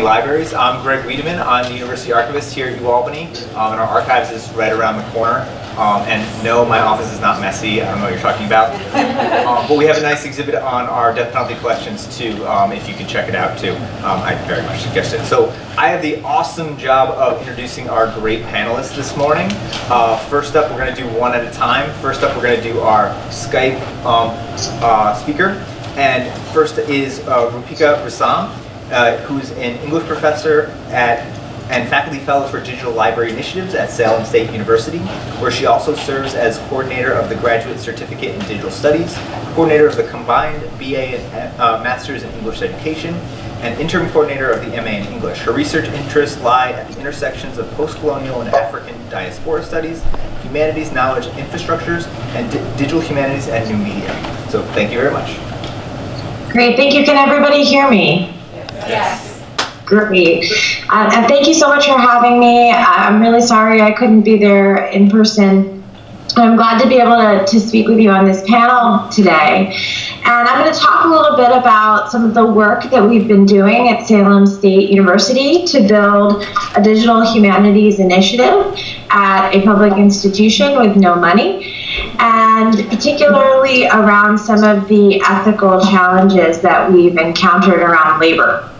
Libraries. I'm Greg Wiedeman. I'm the University Archivist here at UAlbany, um, and our archives is right around the corner. Um, and no, my office is not messy. I don't know what you're talking about. um, but we have a nice exhibit on our death penalty collections too, um, if you can check it out too. Um, I very much suggest it. So I have the awesome job of introducing our great panelists this morning. Uh, first up, we're going to do one at a time. First up, we're going to do our Skype um, uh, speaker. And first is uh, Roopika Risam uh, who's an English professor at and faculty fellow for digital library initiatives at Salem State University, where she also serves as coordinator of the Graduate Certificate in Digital Studies, coordinator of the combined BA and uh, Master's in English Education, and interim coordinator of the MA in English. Her research interests lie at the intersections of post-colonial and African diaspora studies, humanities knowledge infrastructures, and di digital humanities and new media. So thank you very much. Great, thank you. Can everybody hear me? Yes. Great. Uh, and thank you so much for having me. I'm really sorry I couldn't be there in person. I'm glad to be able to, to speak with you on this panel today. And I'm going to talk a little bit about some of the work that we've been doing at Salem State University to build a digital humanities initiative at a public institution with no money, and particularly around some of the ethical challenges that we've encountered around labor.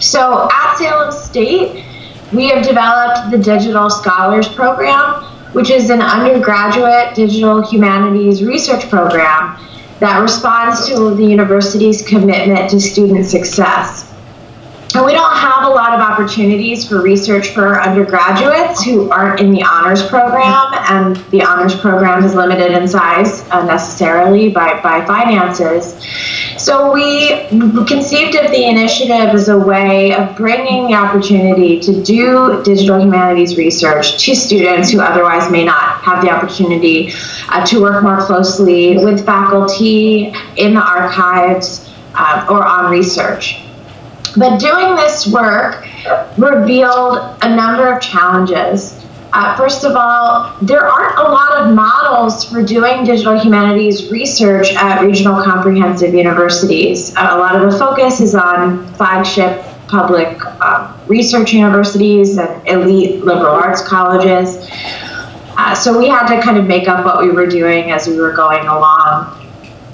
So at Salem State, we have developed the Digital Scholars Program, which is an undergraduate digital humanities research program that responds to the university's commitment to student success. And we don't have a lot of opportunities for research for undergraduates who aren't in the honors program, and the honors program is limited in size uh, necessarily by, by finances. So we conceived of the initiative as a way of bringing the opportunity to do digital humanities research to students who otherwise may not have the opportunity uh, to work more closely with faculty in the archives uh, or on research. But doing this work revealed a number of challenges. Uh, first of all, there aren't a lot of models for doing digital humanities research at regional comprehensive universities. Uh, a lot of the focus is on flagship public uh, research universities and elite liberal arts colleges. Uh, so we had to kind of make up what we were doing as we were going along.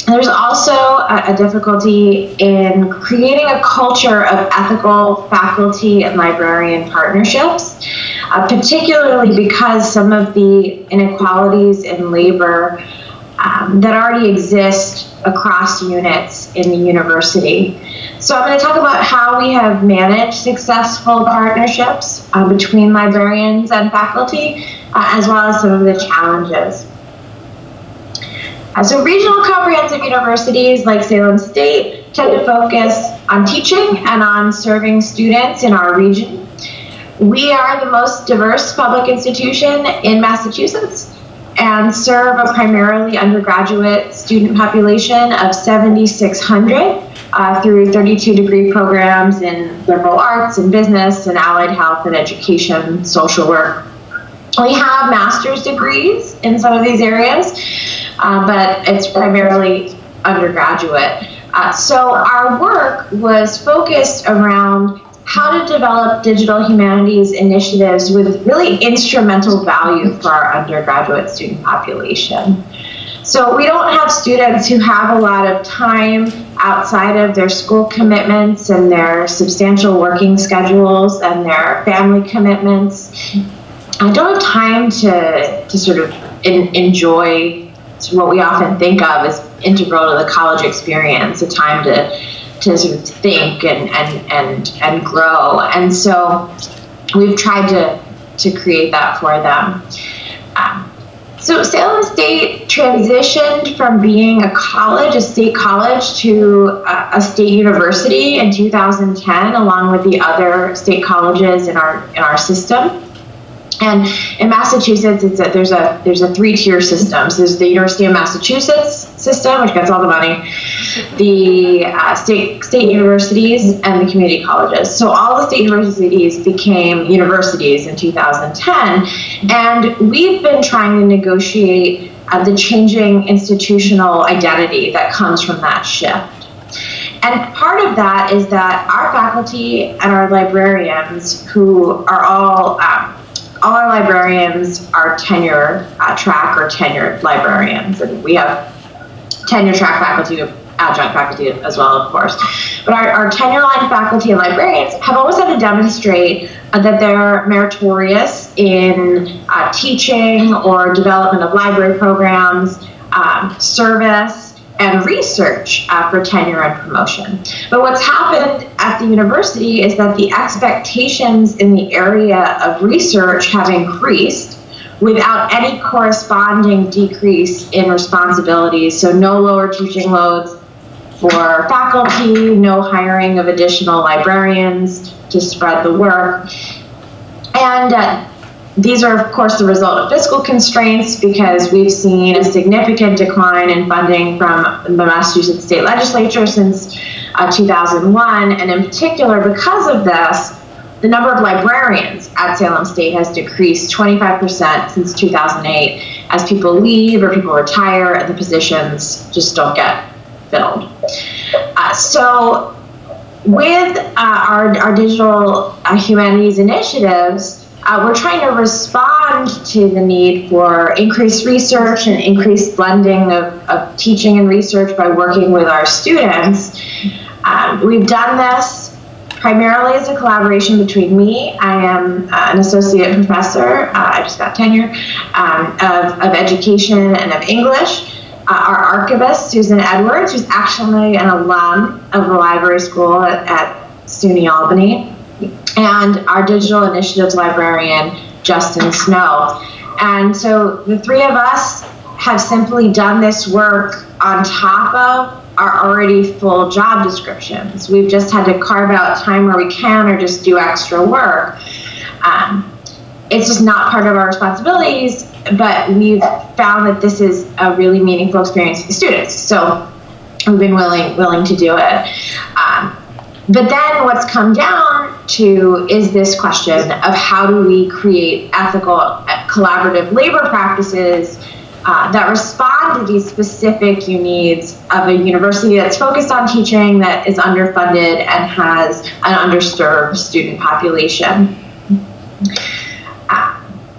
There's also a, a, difficulty in creating a culture of ethical faculty and librarian partnerships, uh, particularly because some of the inequalities in labor um, that already exist across units in the university. So I'm going to talk about how we have managed successful partnerships uh, between librarians and faculty, uh, as well as some of the challenges. So regional comprehensive universities like Salem State tend to focus on teaching and on serving students in our region. We are the most diverse public institution in Massachusetts and serve a primarily undergraduate student population of 7,600 uh, through 32 degree programs in liberal arts and business and allied health and education, social work. We have master's degrees in some of these areas, uh, but it's primarily undergraduate. Uh, so our work was focused around how to develop digital humanities initiatives with really instrumental value for our undergraduate student population. So we don't have students who have a lot of time outside of their school commitments and their substantial working schedules and their family commitments. I don't have time to, to sort of in, enjoy what we often think of as integral to the college experience, a time to to sort of think and and and and grow. And so we've tried to to create that for them. Um, so Salem State transitioned from being a college, a state college, to a, a, state university in 2010, along with the other state colleges in our in our system. And in Massachusetts, it's a, there's a there's a three tier system. So there's the University of Massachusetts system, which gets all the money, the uh, state state universities, and the community colleges. So all the state universities became universities in 2010, and we've been trying to negotiate uh, the changing institutional identity that comes from that shift. And part of that is that our faculty and our librarians, who are all um, all our librarians are tenure uh, track or tenured librarians, and we have tenure track faculty, adjunct faculty as well, of course. But our, our tenure line faculty and librarians have always had to demonstrate uh, that they're meritorious in uh, teaching or development of library programs, um, service, and research uh, for tenure and promotion. But what's happened at the university is that the expectations in the area of research have increased without any corresponding decrease in responsibilities. So, no lower teaching loads for faculty, no hiring of additional librarians to spread the work. And uh, these are, of course, the result of fiscal constraints because we've seen a significant decline in funding from the Massachusetts state legislature since uh, 2001. And in particular, because of this, the number of librarians at Salem State has decreased 25% since 2008 as people leave or people retire and the positions just don't get filled. Uh, so, with uh, our, our digital uh, humanities initiatives, uh, we're trying to respond to the need for increased research and increased blending of, of teaching and research by working with our students. Um, we've done this primarily as a collaboration between me. I am uh, an associate professor, uh, I just got tenure, um, of, of education and of English. Uh, our archivist, Susan Edwards, who's actually an alum of the library school at, at SUNY Albany and our digital initiatives librarian, Justin Snow. And so the three of us have simply done this work on top of our already full job descriptions. We've just had to carve out time where we can or just do extra work. Um, it's just not part of our responsibilities, but we've found that this is a really meaningful experience for students. So we've been willing willing to do it. Um, but then what's come down to is this question of how do we create ethical, collaborative labor practices uh, that respond to these specific needs of a university that's focused on teaching, that is underfunded, and has an underserved student population.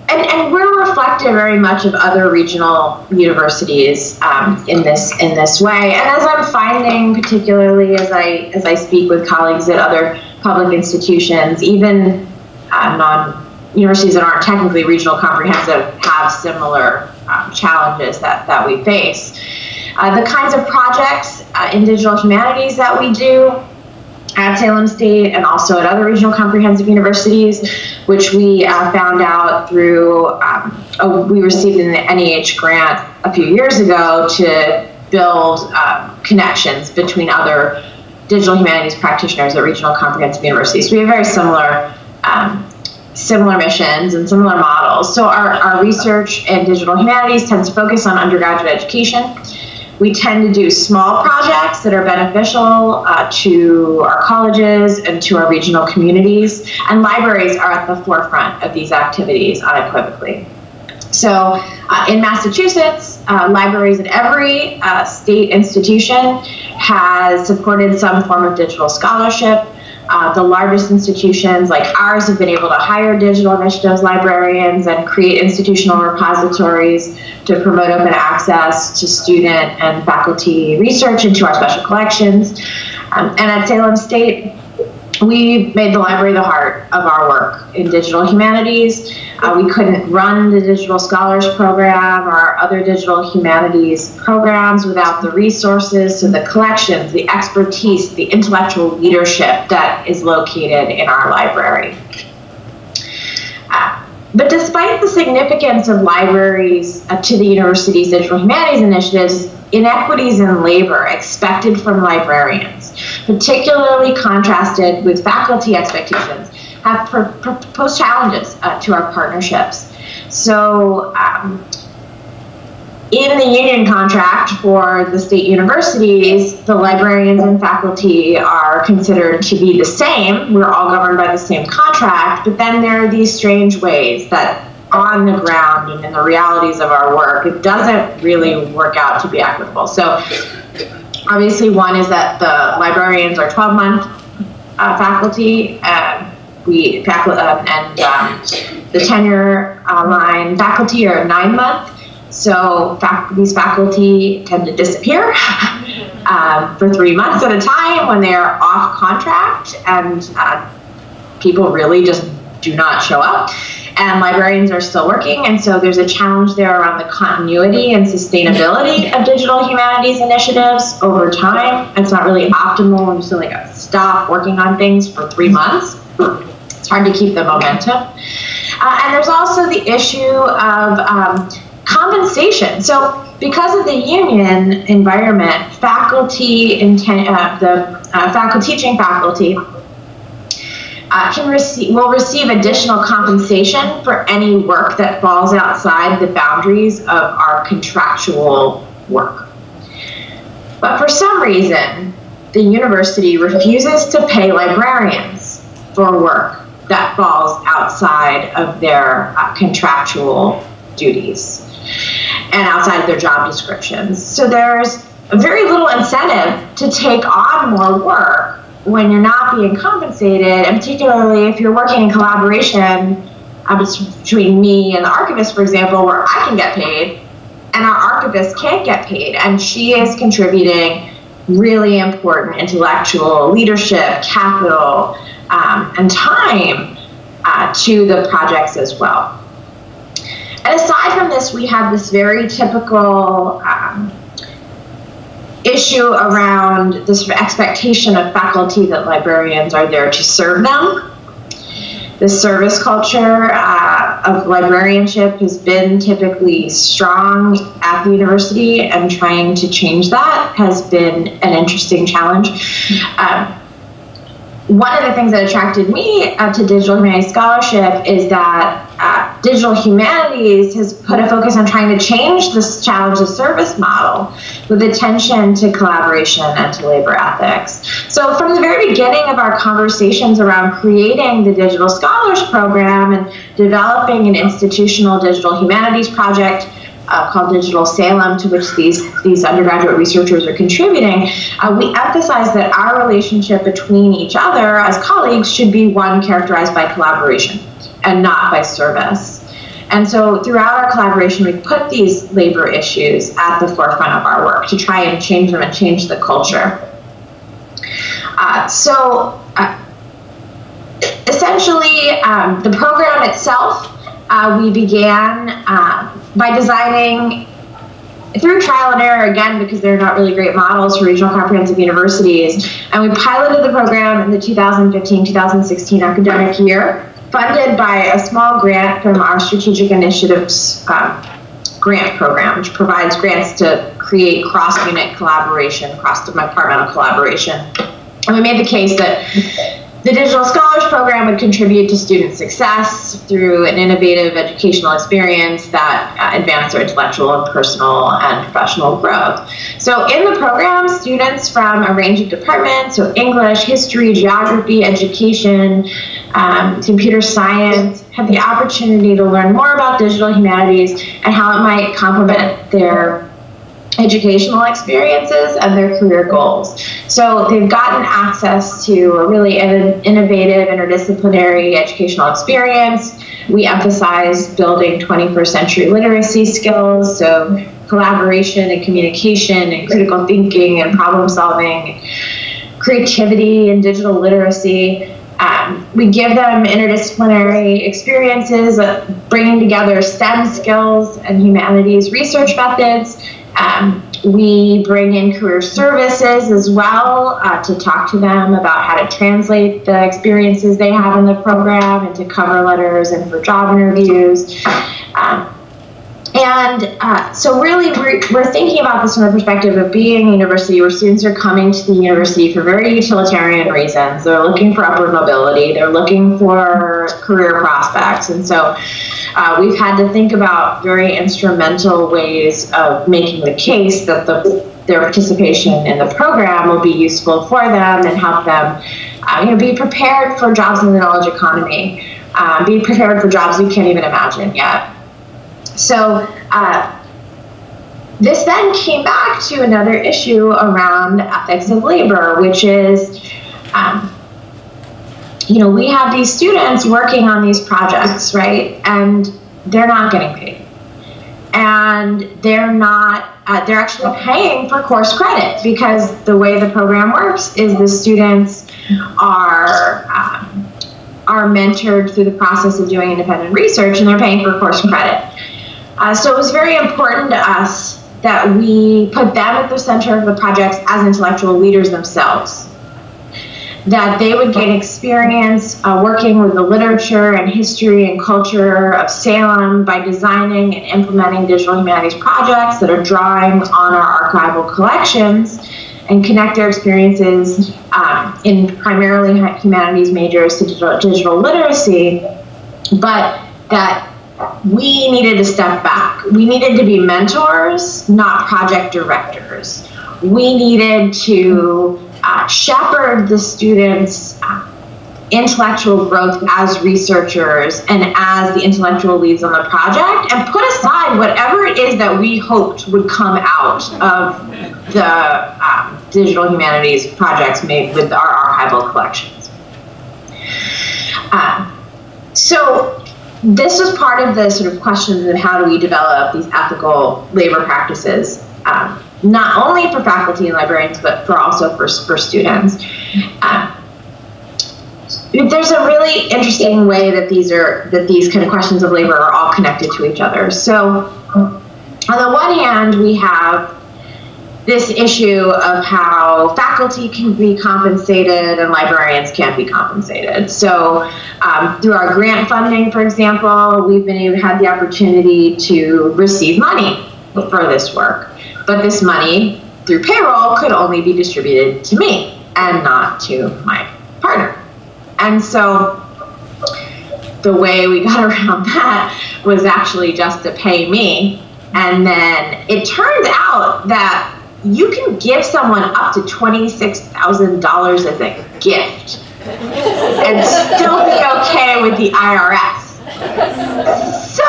And, and, we're reflective very much of other regional universities um, in this in this way. And as I'm finding, particularly as I as I speak with colleagues at other public institutions, even uh, non universities that aren't technically regional comprehensive have similar um, challenges that that we face. Uh, the kinds of projects uh, in digital humanities that we do at Salem State and also at other regional comprehensive universities, which we uh, found out through, um, a, we received an NEH grant a few years ago to build um, connections between other digital humanities practitioners at regional comprehensive universities. We have very similar um, similar missions and similar models. So our, our research in digital humanities tends to focus on undergraduate education. We tend to do small projects that are beneficial uh, to our colleges and to our regional communities, and libraries are at the forefront of these activities unequivocally. So uh, in Massachusetts, uh, libraries at every uh, state institution has supported some form of digital scholarship. Uh, the largest institutions like ours have been able to hire digital initiatives librarians and create institutional repositories to promote open access to student and faculty research into our special collections. Um, and at Salem State, we made the library the heart of our work in digital humanities. Uh, we couldn't run the Digital Scholars Program or other digital humanities programs without the resources, so the collections, the expertise, the intellectual leadership that is located in our library. But despite the significance of libraries uh, to the university's digital humanities initiatives, inequities in labor expected from librarians, particularly contrasted with faculty expectations, have posed challenges uh, to our partnerships. So, um, in the union contract for the state universities, the librarians and faculty are considered to be the same. We're all governed by the same contract, but then there are these strange ways that on the ground and in the realities of our work, it doesn't really work out to be equitable. So obviously, one is that the librarians are 12 month uh, faculty. Um, we faculty uh, and um, the tenure line faculty are nine month. So fac- these faculty tend to disappear um, for three months at a time when they're off contract, and uh, people really just do not show up. And librarians are still working, and so there's a challenge there around the continuity and sustainability of digital humanities initiatives over time. It's not really optimal when you still like stop working on things for three months. It's hard to keep the momentum. Uh, and there's also the issue of um, compensation. So because of the union environment, faculty, uh, the uh, faculty teaching faculty uh, can receive will receive additional compensation for any work that falls outside the boundaries of our contractual work. But for some reason, the university refuses to pay librarians for work that falls outside of their uh, contractual duties and outside of their job descriptions. So there's very little incentive to take on more work when you're not being compensated, and particularly if you're working in collaboration uh, between me and the archivist, for example, where I can get paid and our archivist can't get paid, and she is contributing really important intellectual leadership, capital, um, and time uh, to the projects as well. And aside from this, we have this very typical um, issue around this expectation of faculty that librarians are there to serve them. The service culture uh, of librarianship has been typically strong at the university, and trying to change that has been an interesting challenge. Um, one of the things that attracted me uh, to digital humanities scholarship is that digital humanities has put a focus on trying to change this challenge of service model with attention to collaboration and to labor ethics. So from the very beginning of our conversations around creating the Digital Scholars Program and developing an institutional digital humanities project, uh, called Digital Salem, to which these, these undergraduate researchers are contributing, uh, we emphasize that our relationship between each other as colleagues should be one characterized by collaboration and not by service. And so throughout our collaboration, we put these labor issues at the forefront of our work to try and change them and change the culture. Uh, so uh, essentially, um, the program itself uh, we began uh, by designing through trial and error again because they're not really great models for regional comprehensive universities and we piloted the program in the 2015-2016 academic year funded by a small grant from our strategic initiatives uh, grant program which provides grants to create cross-unit collaboration cross-departmental collaboration. And we made the case that the Digital Scholars Program would contribute to student success through an innovative educational experience that uh, advanced their intellectual and personal and professional growth. So in the program, students from a range of departments, so English, history, geography, education, um, computer science, have the opportunity to learn more about digital humanities and how it might complement their educational experiences and their career goals. So they've gotten access to a really innovative interdisciplinary educational experience. We emphasize building 21st century literacy skills, so collaboration and communication and critical thinking and problem solving, creativity and digital literacy. Um, we give them interdisciplinary experiences, uh, bringing together STEM skills and humanities research methods um, we bring in career services as well uh, to talk to them about how to translate the experiences they have in the program into cover letters and for job interviews. Um, and uh, so, really, we're, we're thinking about this from the perspective of being a university where students are coming to the university for very utilitarian reasons. They're looking for upward mobility, they're looking for career prospects. And so, uh, we've had to think about very instrumental ways of making the case that the, their participation in the program will be useful for them and help them uh, you know, be prepared for jobs in the knowledge economy, uh, be prepared for jobs we can't even imagine yet. So uh, this then came back to another issue around ethics of labor, which is, um, you know, we have these students working on these projects, right? And they're not getting paid. And they're not, uh, they're actually paying for course credit because the way the program works is the students are, um, are mentored through the process of doing independent research and they're paying for course credit. Uh, so it was very important to us that we put them at the center of the projects as intellectual leaders themselves. That they would gain experience uh, working with the literature and history and culture of Salem by designing and implementing digital humanities projects that are drawing on our archival collections and connect their experiences um, in primarily humanities majors to digital, digital literacy, but that we needed to step back. We needed to be mentors, not project directors. We needed to uh, shepherd the students' uh, intellectual growth as researchers and as the intellectual leads on the project and put aside whatever it is that we hoped would come out of the um, digital humanities projects made with our archival collections. Uh, so this was part of the sort of questions of how do we develop these ethical labor practices, um, not only for faculty and librarians, but for also for, for students. Um, there's a really interesting way that these are that these kind of questions of labor are all connected to each other. So, on the one hand, we have this issue of how faculty can be compensated and librarians can't be compensated. So, um, through our grant funding, for example, we've been able, had the opportunity to receive money for this work, but this money through payroll could only be distributed to me and not to my partner. And so, the way we got around that was actually just to pay me. And then it turns out that you can give someone up to $26,000 as a gift and still be okay with the IRS. So,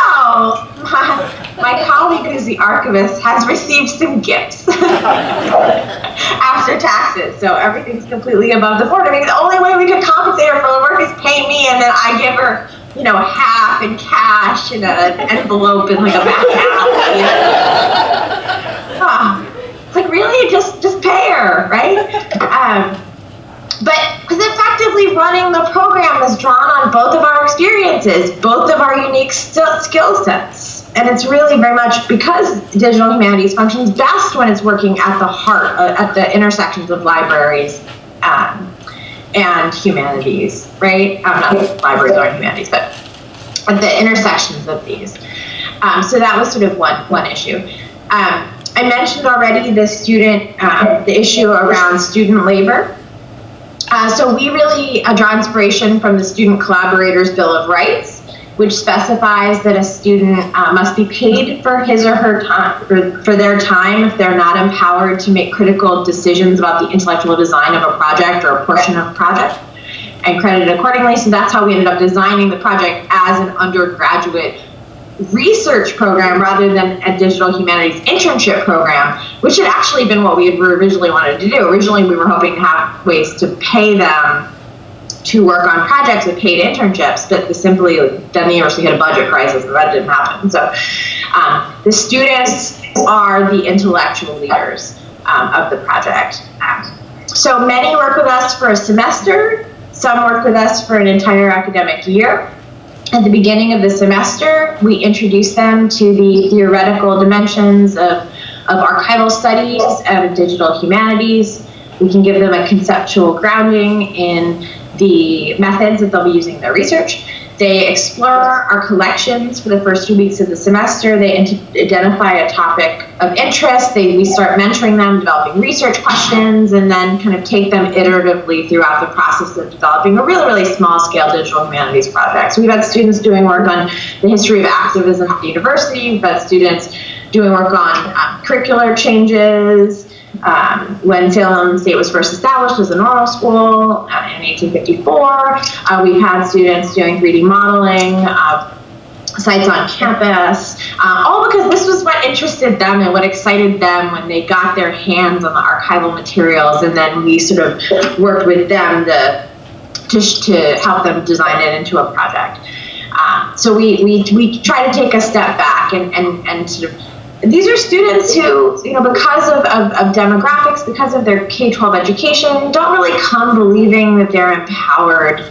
my, my colleague who's the archivist has received some gifts after taxes. So everything's completely above the board. I mean, the only way we could compensate her for the work is pay me and then I give her, you know, half in cash in an envelope in like a back alley. oh. Ah. It's like really just just pay her, right? Um, but because effectively running the program is drawn on both of our experiences, both of our unique st- skill sets. And it's really very much because digital humanities functions best when it's working at the heart, uh, at the intersections of libraries um, and humanities, right? Um, not libraries or humanities, but at the intersections of these. Um, so that was sort of one, one issue. Um, I mentioned already the student, uh, the issue around student labor. Uh, so we really uh, draw inspiration from the Student Collaborators Bill of Rights, which specifies that a student uh, must be paid for his or her time, for, for their time if they're not empowered to make critical decisions about the intellectual design of a project or a portion of a project and credited accordingly. So that's how we ended up designing the project as an undergraduate research program rather than a digital humanities internship program, which had actually been what we had originally wanted to do. Originally, we were hoping to have ways to pay them to work on projects with paid internships, but the simply then the university had a budget crisis and that didn't happen. So um, the students are the intellectual leaders um, of the project. Um, so many work with us for a semester, some work with us for an entire academic year. At the beginning of the semester, we introduce them to the theoretical dimensions of, of archival studies and digital humanities. We can give them a conceptual grounding in the methods that they'll be using in their research. They explore our collections for the first two weeks of the semester. They identify a topic of interest. They, we start mentoring them, developing research questions, and then kind of take them iteratively throughout the process of developing a really, really small scale digital humanities project. So we've had students doing work on the history of activism at the university. We've had students doing work on um, curricular changes, um, when Salem State was first established as a normal school uh, in 1854. Uh, we've had students doing 3D modeling, uh, sites on campus, uh, all because this was what interested them and what excited them when they got their hands on the archival materials, and then we sort of worked with them to to, to help them design it into a project. Um, so we, we we try to take a step back and and and sort of these are students who, you know, because of, of, of demographics, because of their K 12 education, don't really come believing that they're empowered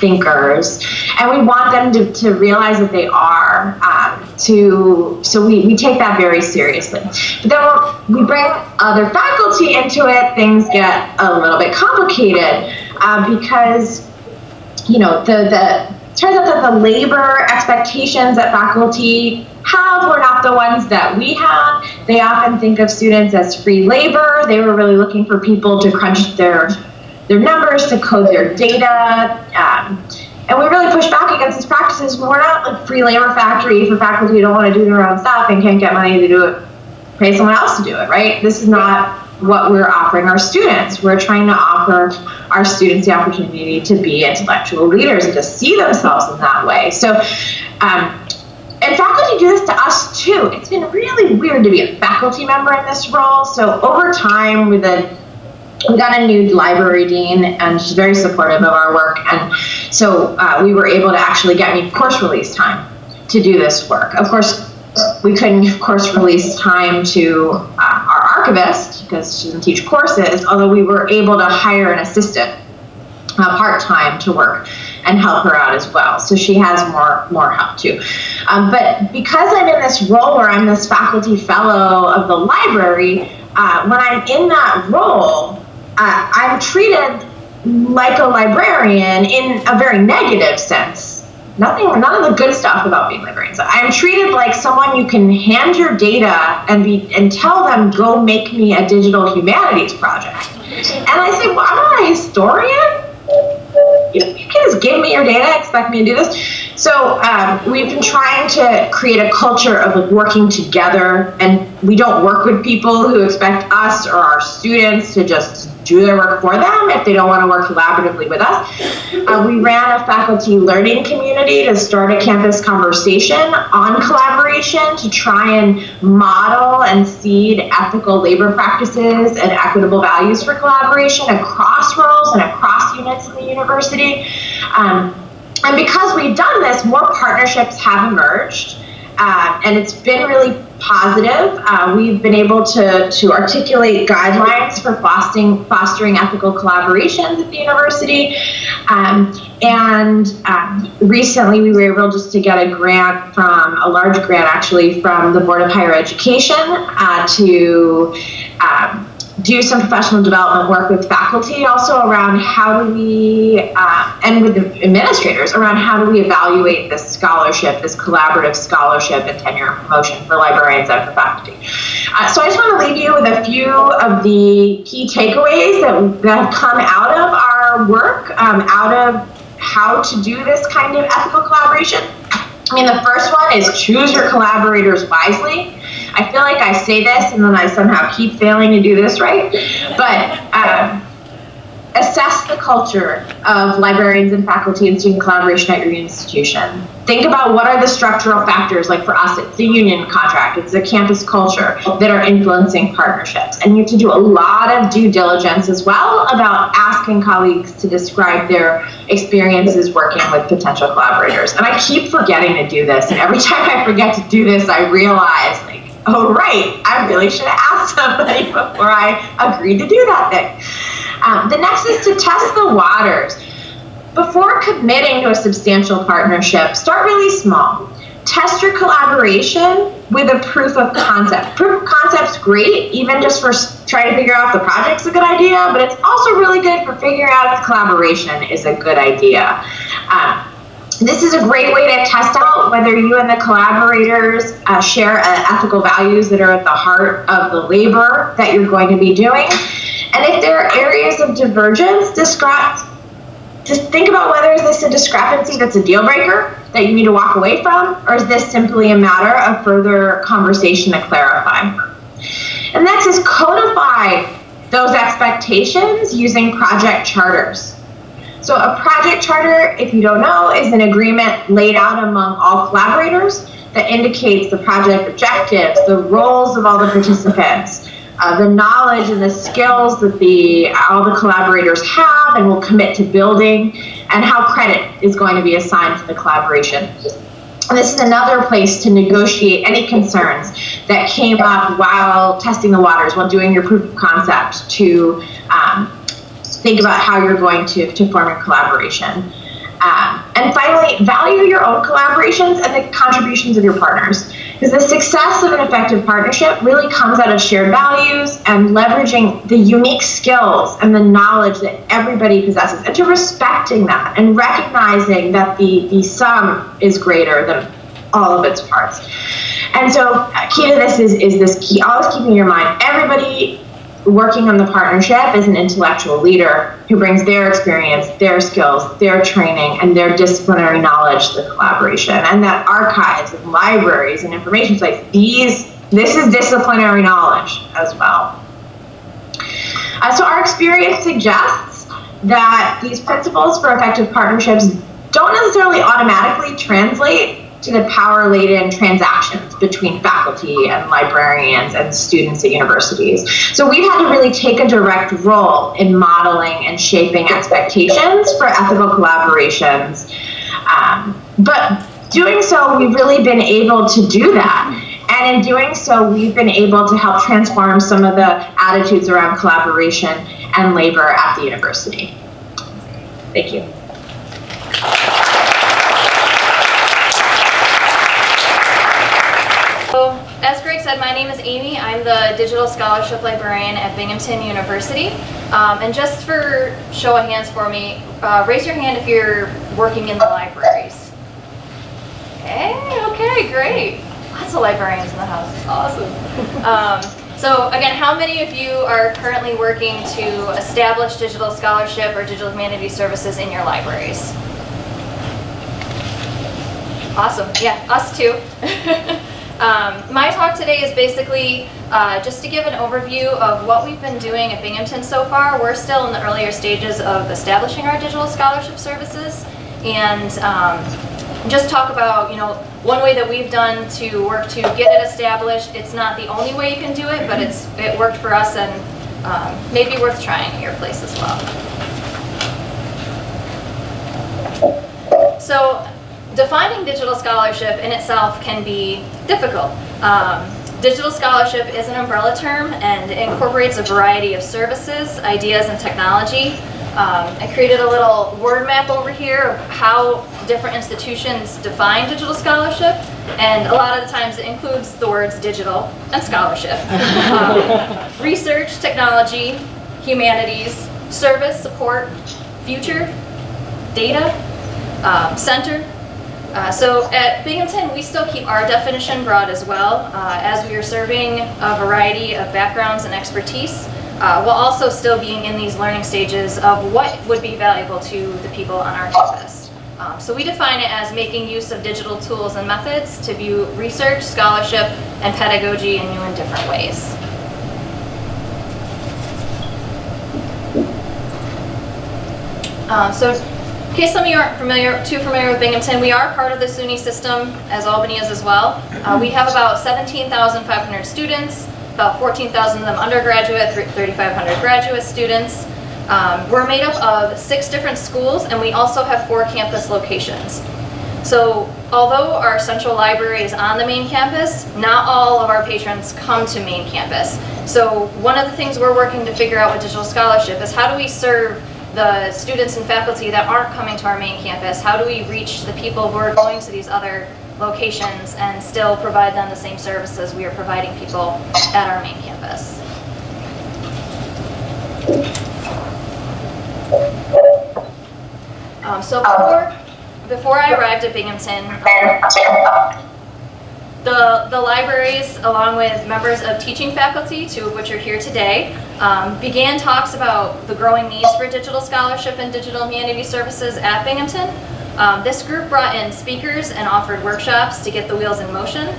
thinkers. And we want them to, to realize that they are um, to so we, we take that very seriously. But then when we bring other faculty into it things get a little bit complicated uh, because you know the the turns out that the labor expectations that faculty have were not the ones that we have they often think of students as free labor they were really looking for people to crunch their their numbers, to code their data. Um, and we really push back against these practices. We're not like free labor factory for faculty who don't want to do their own stuff and can't get money to do it, pay someone else to do it, right? This is not what we're offering our students. We're trying to offer our students the opportunity to be intellectual leaders and to see themselves in that way. So, um, and faculty do this to us too. It's been really weird to be a faculty member in this role. So over time, with the we got a new library dean and she's very supportive of our work and so uh, we were able to actually get me course release time to do this work of course we couldn't give course release time to uh, our archivist because she doesn't teach courses although we were able to hire an assistant uh, part-time to work and help her out as well so she has more more help too um, but because i'm in this role where i'm this faculty fellow of the library uh, when i'm in that role uh, I'm treated like a librarian in a very negative sense. Nothing, none of the good stuff about being librarians. I'm treated like someone you can hand your data and be and tell them go make me a digital humanities project. And I say, well, I'm not a historian. You, you can just give me your data, expect me to do this. So um, we've been trying to create a culture of working together, and we don't work with people who expect us or our students to just do their work for them if they don't want to work collaboratively with us. Uh, we ran a faculty learning community to start a campus conversation on collaboration to try and model and seed ethical labor practices and equitable values for collaboration across roles and across units in the university. Um, and because we've done this, more partnerships have emerged. Uh, and it's been really positive. Uh, we've been able to, to articulate guidelines for fostering, fostering ethical collaborations at the university. Um, and um, recently we were able just to get a grant from, a large grant actually, from the Board of Higher Education uh, to um, do some professional development work with faculty also around how do we uh, and with the administrators around how do we evaluate this scholarship this collaborative scholarship and tenure and promotion for librarians and for faculty. Uh, so i just want to leave you with a few of the key takeaways that, that have come out of our work um, out of how to do this kind of ethical collaboration I mean, the first one is choose your collaborators wisely. I feel like I say this and then I somehow keep failing to do this right. But um, assess the culture of librarians and faculty and student collaboration at your institution. Think about what are the structural factors, like for us, it's the union contract, it's the campus culture that are influencing partnerships. And you have to do a lot of due diligence as well about asking colleagues to describe their experiences working with potential collaborators. And I keep forgetting to do this. And every time I forget to do this, I realize, like, oh, right, I really should have asked somebody before I agreed to do that thing. Um, the next is to test the waters. Before committing to a substantial partnership, start really small. Test your collaboration with a proof of concept. Proof of concept's great, even just for trying to figure out if the project's a good idea, but it's also really good for figuring out if collaboration is a good idea. Um, this is a great way to test out whether you and the collaborators uh, share uh, ethical values that are at the heart of the labor that you're going to be doing. And if there are areas of divergence, describe, just think about whether is this a discrepancy that's a deal breaker that you need to walk away from, or is this simply a matter of further conversation to clarify. And next is codify those expectations using project charters. So a project charter, if you don't know, is an agreement laid out among all collaborators that indicates the project objectives, the roles of all the participants, uh, the knowledge and the skills that the all the collaborators have and will commit to building, and how credit is going to be assigned to the collaboration. And this is another place to negotiate any concerns that came up while testing the waters, while doing your proof of concept, to um, think about how you're going to, to form a collaboration. Um, and finally, value your own collaborations and the contributions of your partners. Because the success of an effective partnership really comes out of shared values and leveraging the unique skills and the knowledge that everybody possesses, and to respecting that and recognizing that the, the sum is greater than all of its parts. And so, uh, key to this is, is this key, always keeping in your mind everybody working on the partnership is an intellectual leader who brings their experience, their skills, their training, and their disciplinary knowledge to the collaboration. And that archives and libraries and information sites, these, this is disciplinary knowledge as well. Uh, so our experience suggests that these principles for effective partnerships don't necessarily automatically translate to the power laden transactions between faculty and librarians and students at universities. So we've had to really take a direct role in modeling and shaping expectations for ethical collaborations. Um, but doing so, we've really been able to do that. And in doing so, we've been able to help transform some of the attitudes around collaboration and labor at the university. Thank you. as Greg said, my name is Amy. I'm the Digital Scholarship Librarian at Binghamton University. Um, and just for show of hands for me, uh, raise your hand if you're working in the libraries. Okay, okay, great. Lots of librarians in the house, awesome. Um, so again, how many of you are currently working to establish digital scholarship or digital humanities services in your libraries? Awesome, yeah, us too. Um, my talk today is basically uh, just to give an overview of what we've been doing at Binghamton so far. We're still in the earlier stages of establishing our digital scholarship services and um, just talk about, you know, one way that we've done to work to get it established. It's not the only way you can do it, but it's it worked for us and um, maybe worth trying at your place as well. So defining digital scholarship in itself can be difficult. Um, digital scholarship is an umbrella term and incorporates a variety of services, ideas, and technology. Um, I created a little word map over here of how different institutions define digital scholarship, and a lot of the times it includes the words digital and scholarship. um, research, technology, humanities, service, support, future, data, um, center, uh, so at Binghamton, we still keep our definition broad as well, uh, as we are serving a variety of backgrounds and expertise, uh, while also still being in these learning stages of what would be valuable to the people on our campus. Um, so we define it as making use of digital tools and methods to view research, scholarship, and pedagogy in new and different ways. Uh, so in case some of you aren't familiar, too familiar with Binghamton, we are part of the SUNY system, as Albany is as well. Uh, we have about 17,500 students, about 14,000 of them undergraduate, 3,500 graduate students. Um, we're made up of six different schools, and we also have four campus locations. So although our central library is on the main campus, not all of our patrons come to main campus. So one of the things we're working to figure out with Digital Scholarship is how do we serve the students and faculty that aren't coming to our main campus? How do we reach the people who are going to these other locations and still provide them the same services we are providing people at our main campus? Um, so before, before I arrived at Binghamton, the, the libraries, along with members of teaching faculty, two of which are here today, um, began talks about the growing needs for digital scholarship and digital humanities services at Binghamton. Um, this group brought in speakers and offered workshops to get the wheels in motion.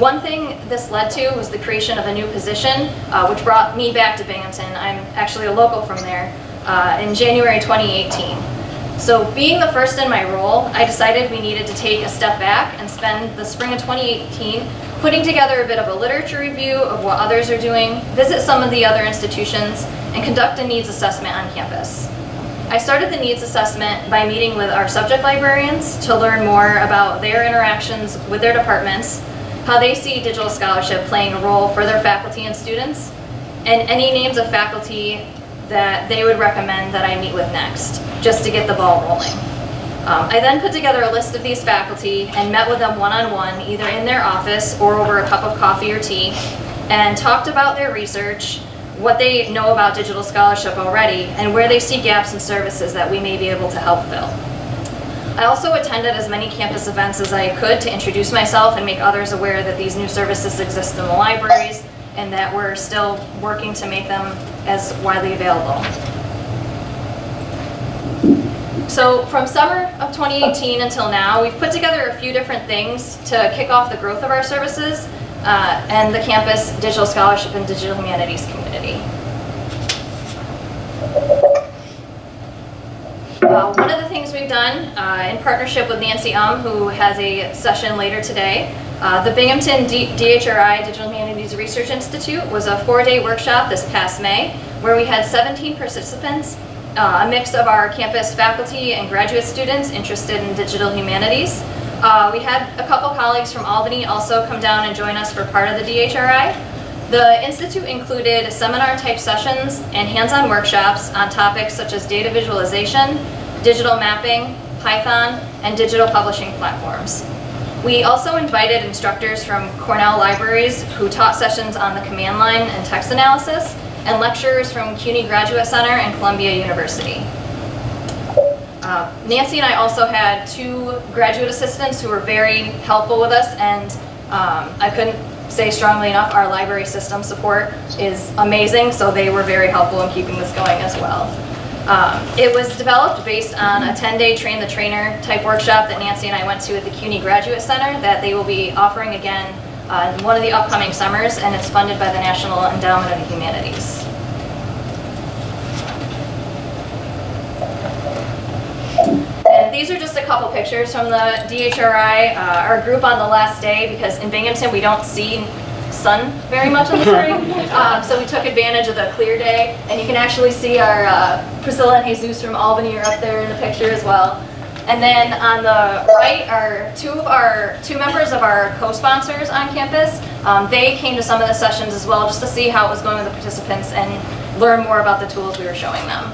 One thing this led to was the creation of a new position, uh, which brought me back to Binghamton. I'm actually a local from there, uh, in January 2018. So being the first in my role, I decided we needed to take a step back and spend the spring of 2018 putting together a bit of a literature review of what others are doing, visit some of the other institutions, and conduct a needs assessment on campus. I started the needs assessment by meeting with our subject librarians to learn more about their interactions with their departments, how they see digital scholarship playing a role for their faculty and students, and any names of faculty that they would recommend that I meet with next, just to get the ball rolling. Um, I then put together a list of these faculty and met with them one-on-one, -on -one, either in their office or over a cup of coffee or tea, and talked about their research, what they know about digital scholarship already, and where they see gaps in services that we may be able to help fill. I also attended as many campus events as I could to introduce myself and make others aware that these new services exist in the libraries and that we're still working to make them as widely available. So from summer of 2018 until now, we've put together a few different things to kick off the growth of our services uh, and the campus digital scholarship and digital humanities community. Uh, one of the things we've done uh, in partnership with Nancy Um, who has a session later today, uh, the Binghamton D DHRI Digital Humanities Research Institute was a four-day workshop this past May where we had 17 participants, uh, a mix of our campus faculty and graduate students interested in digital humanities. Uh, we had a couple colleagues from Albany also come down and join us for part of the DHRI. The Institute included seminar-type sessions and hands-on workshops on topics such as data visualization, digital mapping, Python, and digital publishing platforms. We also invited instructors from Cornell Libraries who taught sessions on the command line and text analysis, and lecturers from CUNY Graduate Center and Columbia University. Uh, Nancy and I also had two graduate assistants who were very helpful with us, and um, I couldn't say strongly enough, our library system support is amazing, so they were very helpful in keeping this going as well. Um, it was developed based on a 10-day train the trainer type workshop that Nancy and I went to at the CUNY Graduate Center that they will be offering again uh, one of the upcoming summers and it's funded by the National Endowment of the Humanities. And these are just a couple pictures from the DHRI, uh, our group on the last day because in Binghamton we don't see sun very much in the spring. Um, so we took advantage of the clear day, and you can actually see our uh, Priscilla and Jesus from Albany are up there in the picture as well. And then on the right are two of our two members of our co-sponsors on campus. Um, they came to some of the sessions as well just to see how it was going with the participants and learn more about the tools we were showing them.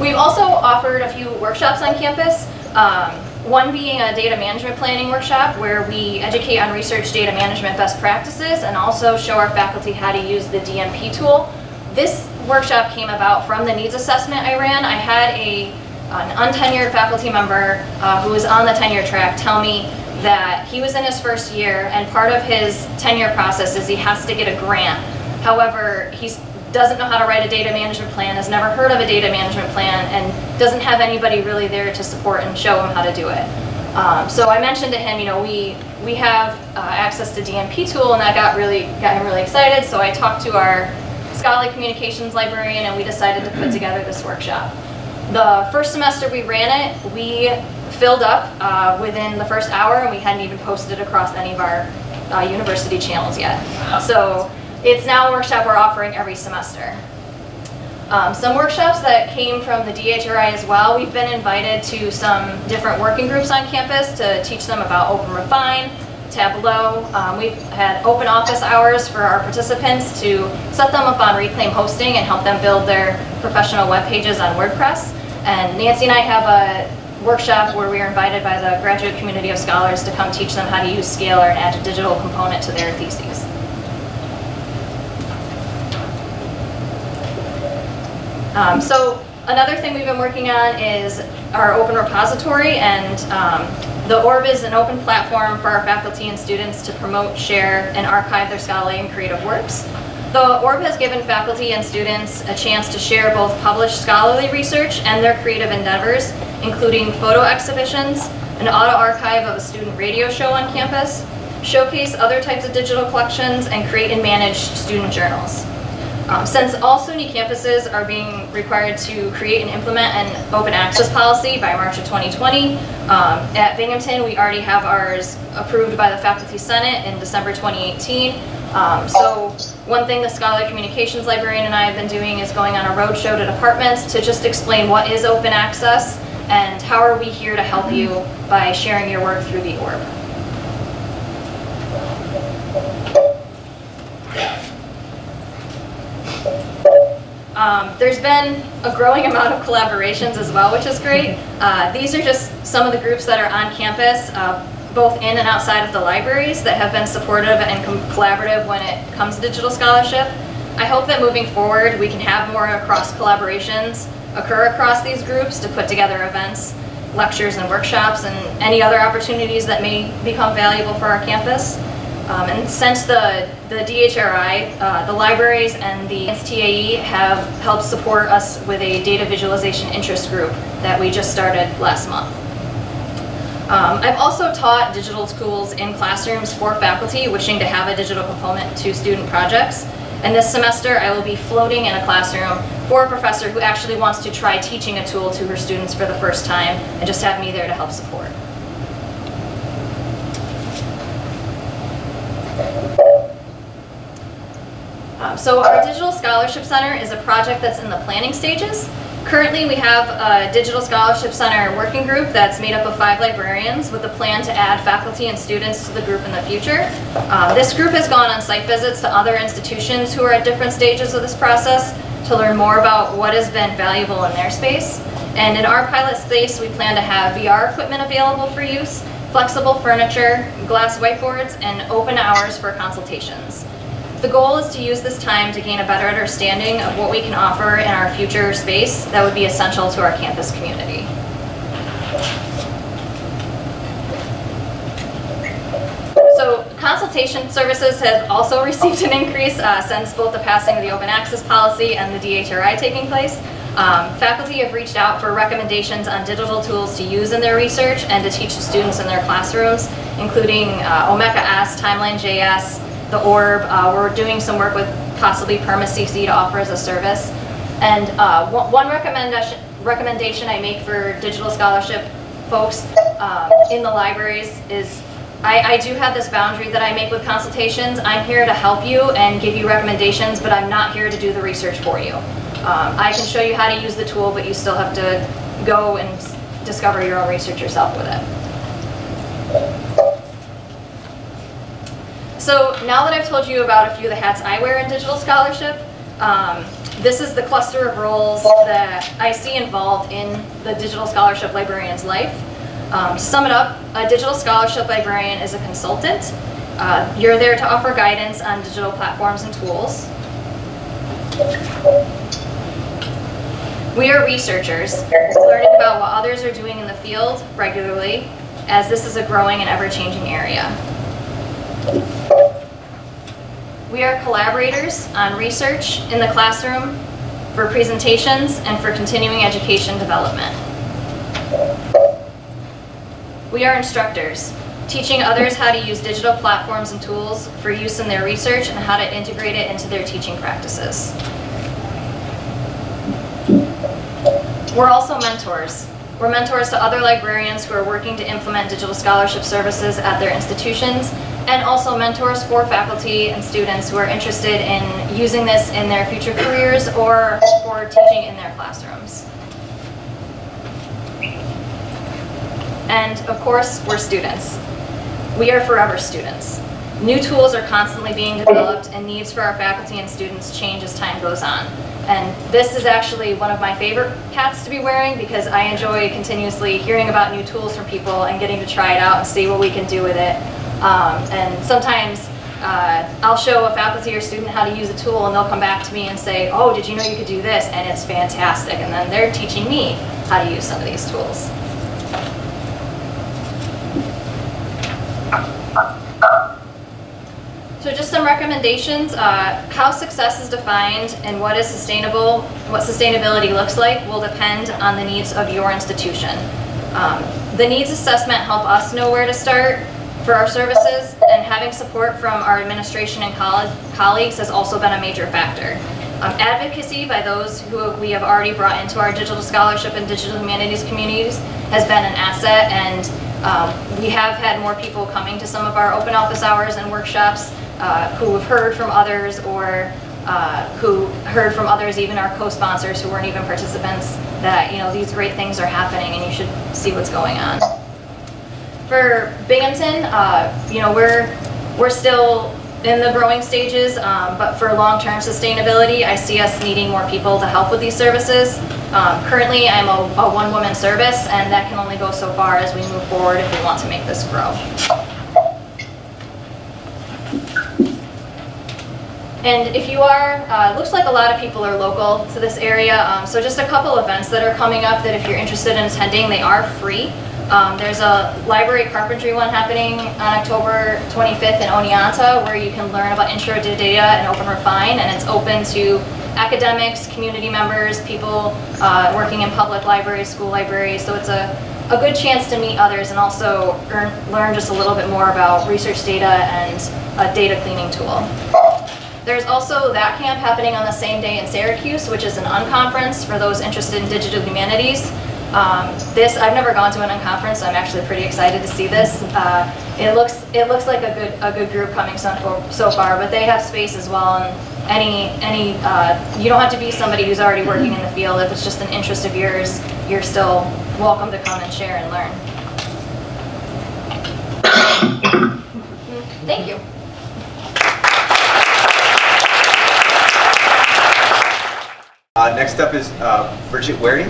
We've also offered a few workshops on campus. Um, one being a data management planning workshop where we educate on research data management best practices and also show our faculty how to use the DMP tool. This workshop came about from the needs assessment I ran. I had a, an untenured faculty member uh, who was on the tenure track tell me that he was in his first year and part of his tenure process is he has to get a grant. However, he doesn't know how to write a data management plan, has never heard of a data management plan, and doesn't have anybody really there to support and show him how to do it. Um, so I mentioned to him, you know, we we have uh, access to DMP tool, and that got really got him really excited. So I talked to our scholarly communications librarian, and we decided to put together this workshop. The first semester we ran it, we filled up uh, within the first hour, and we hadn't even posted it across any of our uh, university channels yet. So it's now a workshop we're offering every semester. Um, some workshops that came from the DHRI as well, we've been invited to some different working groups on campus to teach them about OpenRefine, Tableau. Um, we've had open office hours for our participants to set them up on Reclaim Hosting and help them build their professional web pages on WordPress. And Nancy and I have a workshop where we are invited by the graduate community of scholars to come teach them how to use Scalar and add a digital component to their theses. Um, so another thing we've been working on is our open repository and um, the ORB is an open platform for our faculty and students to promote, share, and archive their scholarly and creative works. The ORB has given faculty and students a chance to share both published scholarly research and their creative endeavors, including photo exhibitions, an auto archive of a student radio show on campus, showcase other types of digital collections, and create and manage student journals. Um, since all SUNY campuses are being required to create and implement an open access policy by March of 2020, um, at Binghamton we already have ours approved by the Faculty Senate in December 2018. Um, so one thing the Scholar Communications Librarian and I have been doing is going on a roadshow to departments to just explain what is open access and how are we here to help you by sharing your work through the orb. Um, there's been a growing amount of collaborations as well, which is great. Uh, these are just some of the groups that are on campus, uh, both in and outside of the libraries, that have been supportive and collaborative when it comes to digital scholarship. I hope that moving forward we can have more cross collaborations occur across these groups to put together events, lectures and workshops, and any other opportunities that may become valuable for our campus. Um, and since the, the DHRI, uh, the libraries and the STAE have helped support us with a data visualization interest group that we just started last month. Um, I've also taught digital tools in classrooms for faculty wishing to have a digital component to student projects. And this semester I will be floating in a classroom for a professor who actually wants to try teaching a tool to her students for the first time and just have me there to help support. So our Digital Scholarship Center is a project that's in the planning stages. Currently we have a Digital Scholarship Center working group that's made up of five librarians with a plan to add faculty and students to the group in the future. Um, this group has gone on site visits to other institutions who are at different stages of this process to learn more about what has been valuable in their space. And in our pilot space, we plan to have VR equipment available for use, flexible furniture, glass whiteboards, and open hours for consultations. The goal is to use this time to gain a better understanding of what we can offer in our future space that would be essential to our campus community. So consultation services have also received an increase uh, since both the passing of the open access policy and the DHRI taking place. Um, faculty have reached out for recommendations on digital tools to use in their research and to teach students in their classrooms, including uh, Omeka S, Timeline.js, the Orb. Uh, we're doing some work with possibly Perma.cc to offer as a service. And uh, one recommendation, recommendation I make for digital scholarship folks um, in the libraries is I, I, do have this boundary that I make with consultations. I'm here to help you and give you recommendations, but I'm not here to do the research for you. Um, I can show you how to use the tool, but you still have to go and discover your own research yourself with it. So now that I've told you about a few of the hats I wear in digital scholarship, um, this is the cluster of roles that I see involved in the digital scholarship librarian's life. Um, to sum it up, a digital scholarship librarian is a consultant. Uh, you're there to offer guidance on digital platforms and tools. We are researchers, learning about what others are doing in the field regularly, as this is a growing and ever-changing area. We are collaborators on research in the classroom, for presentations, and for continuing education development. We are instructors, teaching others how to use digital platforms and tools for use in their research and how to integrate it into their teaching practices. We're also mentors. We're mentors to other librarians who are working to implement digital scholarship services at their institutions and also mentors for faculty and students who are interested in using this in their future careers or for teaching in their classrooms. And of course, we're students. We are forever students. New tools are constantly being developed and needs for our faculty and students change as time goes on. And this is actually one of my favorite hats to be wearing because I enjoy continuously hearing about new tools from people and getting to try it out and see what we can do with it. Um, and sometimes uh, I'll show a faculty or student how to use a tool and they'll come back to me and say, oh, did you know you could do this? And it's fantastic. And then they're teaching me how to use some of these tools. So just some recommendations, uh, how success is defined and what is sustainable, what sustainability looks like will depend on the needs of your institution. Um, the needs assessment help us know where to start for our services and having support from our administration and colleagues has also been a major factor. Um, advocacy by those who we have already brought into our digital scholarship and digital humanities communities has been an asset and um, we have had more people coming to some of our open office hours and workshops uh, who have heard from others or uh, who heard from others, even our co-sponsors who weren't even participants, that you know these great things are happening and you should see what's going on. For Binghamton, uh, you know we're we're still in the growing stages, um, but for long-term sustainability, I see us needing more people to help with these services. Um, currently, I'm a, a one-woman service, and that can only go so far as we move forward if we want to make this grow. And if you are, uh, looks like a lot of people are local to this area, um, so just a couple events that are coming up that if you're interested in attending, they are free. Um, there's a library carpentry one happening on October 25th in Oneonta where you can learn about intro to data and open refine and it's open to academics, community members, people uh, working in public libraries, school libraries, so it's a, a good chance to meet others and also earn, learn just a little bit more about research data and a data cleaning tool. There's also THATCamp happening on the same day in Syracuse, which is an unconference for those interested in digital humanities. Um, this I've never gone to an unconference, so I'm actually pretty excited to see this. Uh, it looks it looks like a good a good group coming so, so far, but they have space as well. And any any uh, you don't have to be somebody who's already working in the field. If it's just an interest of yours, you're still welcome to come and share and learn. Thank you. Uh, next up is uh, Bridget Whearty,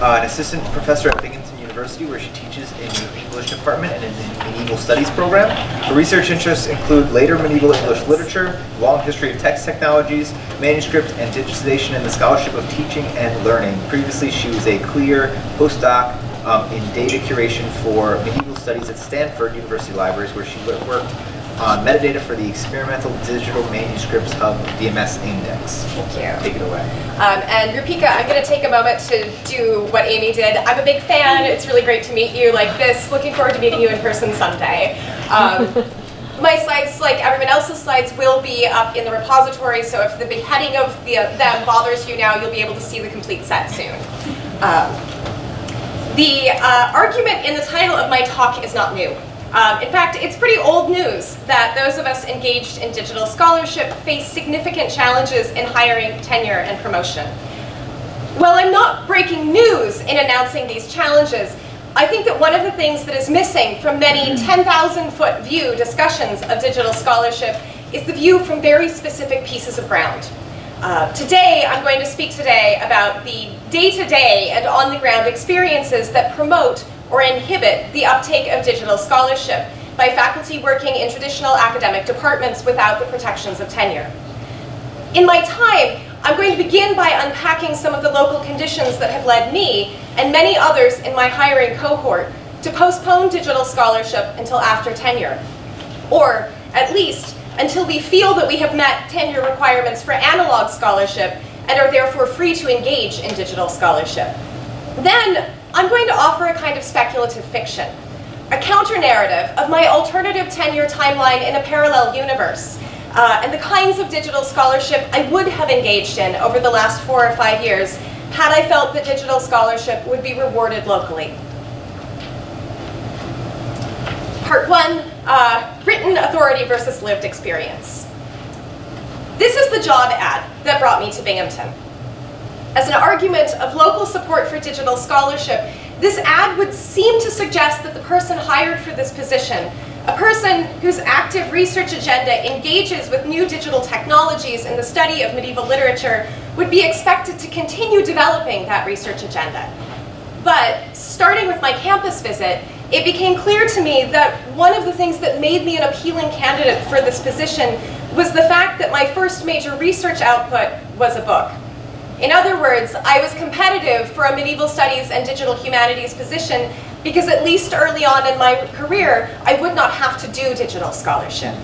uh, an assistant professor at Binghamton University where she teaches in the English department and in the medieval studies program. Her research interests include later medieval English literature, long history of text technologies, manuscript and digitization, and the scholarship of teaching and learning. Previously, she was a CLIR postdoc um, in data curation for medieval studies at Stanford University Libraries where she worked on metadata for the Experimental Digital Manuscripts Hub DMS Index. Thank you. Take it away. Um, and Roopika, I'm going to take a moment to do what Amy did. I'm a big fan. It's really great to meet you like this. Looking forward to meeting you in person someday. Um, my slides, like everyone else's slides, will be up in the repository, so if the beheading of the, uh, them bothers you now, you'll be able to see the complete set soon. Um, the uh, argument in the title of my talk is not new. Um, in fact, it's pretty old news that those of us engaged in digital scholarship face significant challenges in hiring, tenure, and promotion. While I'm not breaking news in announcing these challenges, I think that one of the things that is missing from many 10,000 foot view discussions of digital scholarship is the view from very specific pieces of ground. Uh, today, I'm going to speak today about the day-to-day -day and on-the-ground experiences that promote or inhibit the uptake of digital scholarship by faculty working in traditional academic departments without the protections of tenure. In my time, I'm going to begin by unpacking some of the local conditions that have led me and many others in my hiring cohort to postpone digital scholarship until after tenure, or at least until we feel that we have met tenure requirements for analog scholarship and are therefore free to engage in digital scholarship. Then I'm going to offer a kind of speculative fiction, a counter-narrative of my alternative tenure timeline in a parallel universe, uh, and the kinds of digital scholarship I would have engaged in over the last four or five years had I felt that digital scholarship would be rewarded locally. Part one, uh, written authority versus lived experience. This is the job ad that brought me to Binghamton. As an argument of local support for digital scholarship, this ad would seem to suggest that the person hired for this position, a person whose active research agenda engages with new digital technologies in the study of medieval literature, would be expected to continue developing that research agenda. But starting with my campus visit, it became clear to me that one of the things that made me an appealing candidate for this position was the fact that my first major research output was a book. In other words, I was competitive for a medieval studies and digital humanities position because at least early on in my career, I would not have to do digital scholarship.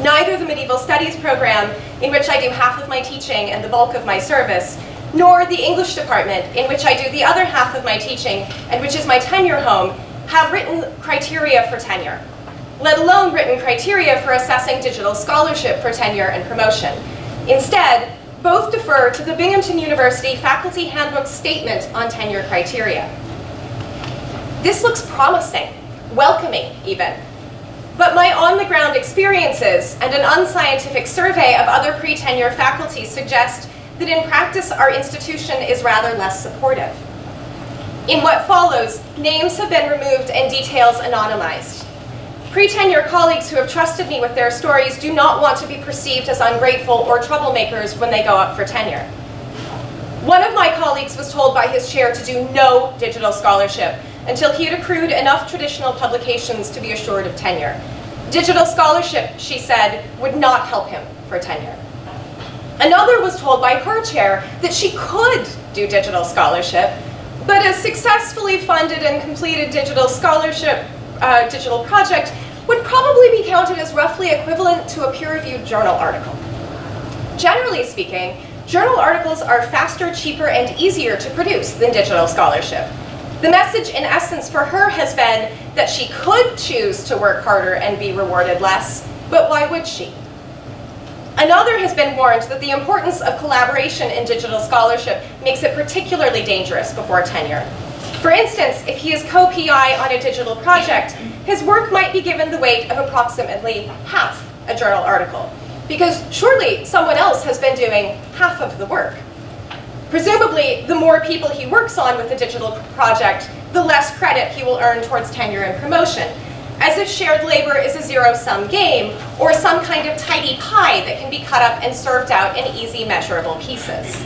Neither the medieval studies program, in which I do half of my teaching and the bulk of my service, nor the English department, in which I do the other half of my teaching and which is my tenure home, have written criteria for tenure, let alone written criteria for assessing digital scholarship for tenure and promotion. Instead, both defer to the Binghamton University Faculty Handbook statement on tenure criteria. This looks promising, welcoming even. But my on-the-ground experiences and an unscientific survey of other pre-tenure faculty suggest that in practice our institution is rather less supportive. In what follows, names have been removed and details anonymized. Pre-tenure colleagues who have trusted me with their stories do not want to be perceived as ungrateful or troublemakers when they go up for tenure. One of my colleagues was told by his chair to do no digital scholarship until he had accrued enough traditional publications to be assured of tenure. Digital scholarship, she said, would not help him for tenure. Another was told by her chair that she could do digital scholarship, but a successfully funded and completed digital scholarship uh, digital project would probably be counted as roughly equivalent to a peer-reviewed journal article. Generally speaking, journal articles are faster, cheaper, and easier to produce than digital scholarship. The message in essence for her has been that she could choose to work harder and be rewarded less, but why would she? Another has been warned that the importance of collaboration in digital scholarship makes it particularly dangerous before tenure. For instance, if he is co-PI on a digital project, his work might be given the weight of approximately half a journal article, because surely someone else has been doing half of the work. Presumably, the more people he works on with the digital project, the less credit he will earn towards tenure and promotion, as if shared labor is a zero-sum game, or some kind of tidy pie that can be cut up and served out in easy measurable pieces.